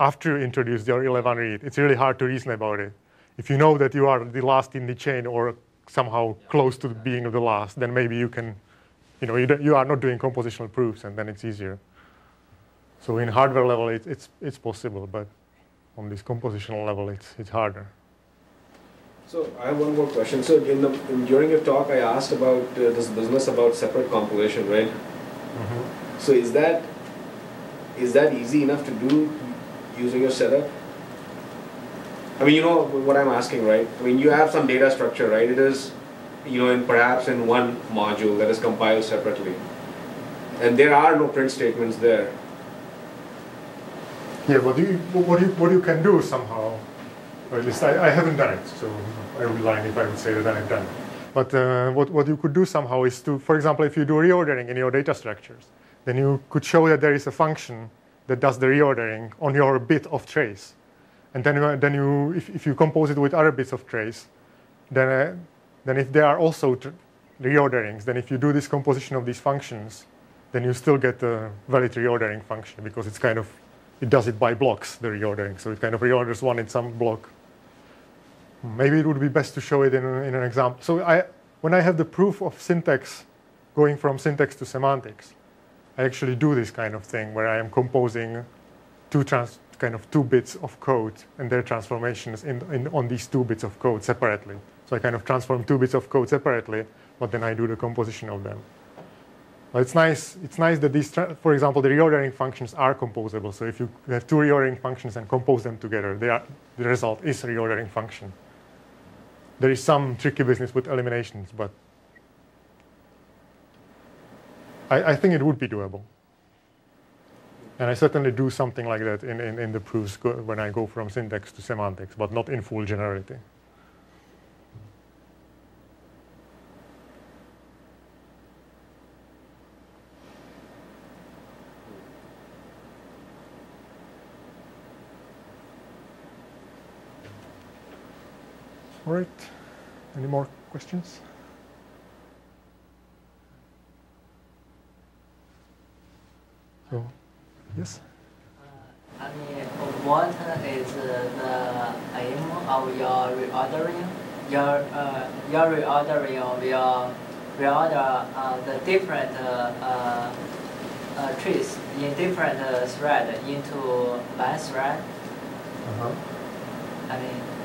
after you introduce your irrelevant read, it's really hard to reason about it. If you know that you are the last in the chain or somehow yeah. close to being the last, then maybe you can, you know, you, you are not doing compositional proofs, and then it's easier. So in hardware level, it, it's, it's possible, but on this compositional level, it's, it's harder. So I have one more question. So in the in, during your talk, I asked about uh, this business about separate compilation, right? Mm-hmm. So is that is that easy enough to do using your setup? I mean, you know what I'm asking, right? I mean, you have some data structure, right? It is, you know, in perhaps in one module that is compiled separately, and there are no print statements there. Yeah, what you, what you, what you can do somehow, or at least I, I haven't done it, so I would lie if I would say that I've done it. But uh, what, what you could do somehow is to, for example, if you do reordering in your data structures, then you could show that there is a function that does the reordering on your bit of trace. And then, uh, then you, if, if you compose it with other bits of trace, then, uh, then if there are also reorderings, then if you do this composition of these functions, then you still get a valid reordering function because it's kind of it does it by blocks, the reordering. So it kind of reorders one in some block. Maybe it would be best to show it in, in an example. So I, when I have the proof of syntax going from syntax to semantics, I actually do this kind of thing where I am composing two trans, kind of two bits of code and their transformations in, in, on these two bits of code separately. So I kind of transform two bits of code separately, but then I do the composition of them. But it's nice, it's nice that these, for example, the reordering functions are composable. So if you have two reordering functions and compose them together, are, the result is a reordering function. There is some tricky business with eliminations, but I, I think it would be doable. And I certainly do something like that in, in, in the proofs when I go from syntax to semantics, but not in full generality. All right. Any more questions? So, yes? Uh, I mean, what is the aim of your reordering? Your, uh, your reordering will reorder uh, the different uh, uh, uh, trees in different thread into one thread. -huh. I mean,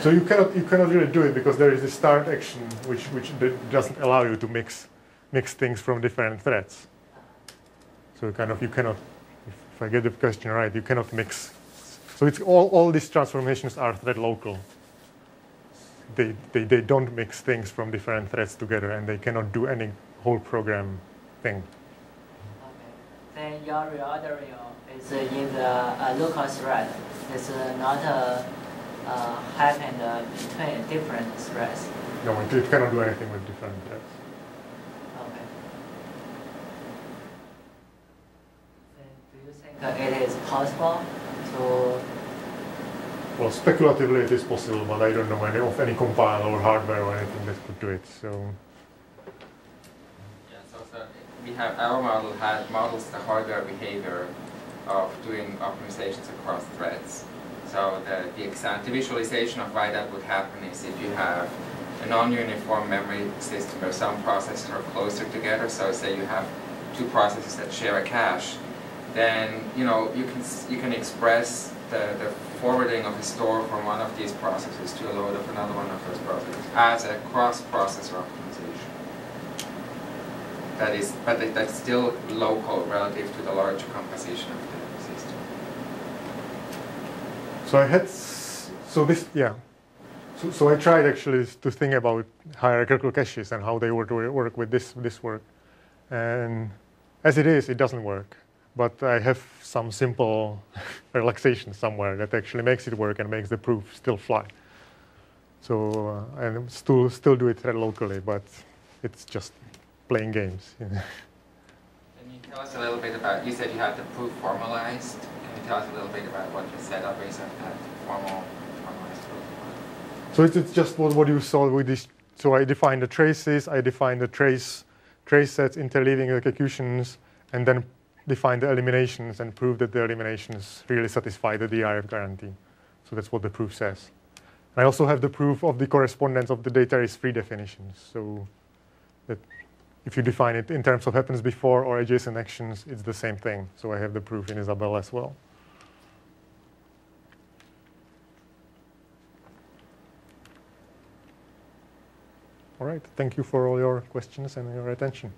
so you cannot you cannot really do it because there is a start action which which doesn't allow you to mix mix things from different threads. So kind of you cannot, if I get the question right, you cannot mix. So it's all all these transformations are thread local. They they they don't mix things from different threads together, and they cannot do any whole program thing. Okay. Then your reordering is in the uh, local thread. It's not a uh, happened uh, between different threads? No, it, it, cannot do anything with different threads. Okay. Then do you think it is possible to? Well, speculatively it is possible, but I don't know any of any compiler or hardware or anything that could do it. So. Yeah, so, so we have our model had models the hardware behavior of doing optimizations across threads. So the, the, exam, uh, the visualization of why that would happen is if you have a non-uniform memory system where some processes are closer together, so say you have two processes that share a cache, then you know you can you can express the, the forwarding of a store from one of these processes to a load of another one of those processes as a cross-processor optimization. That is, but that's still local relative to the larger composition of the so I had, so this, yeah. So, so I tried actually to think about hierarchical caches and how they would work with this, this work. And as it is, it doesn't work. But I have some simple relaxation somewhere that actually makes it work and makes the proof still fly. So uh, and still still do it locally, but it's just playing games. Tell us a little bit about? You said you had the proof formalized Can you tell us a little bit about what the setup is of that formal formalized proof? So it's, it's just what, what you saw with this. So I define the traces, I define the trace trace sets, interleaving executions, and then define the eliminations and prove that the eliminations really satisfy the DRF guarantee. So that's what the proof says. And I also have the proof of the correspondence of the data race free definitions. So that if you define it in terms of happens before or adjacent actions, it's the same thing. So I have the proof in Isabelle as well. All right. Thank you for all your questions and your attention.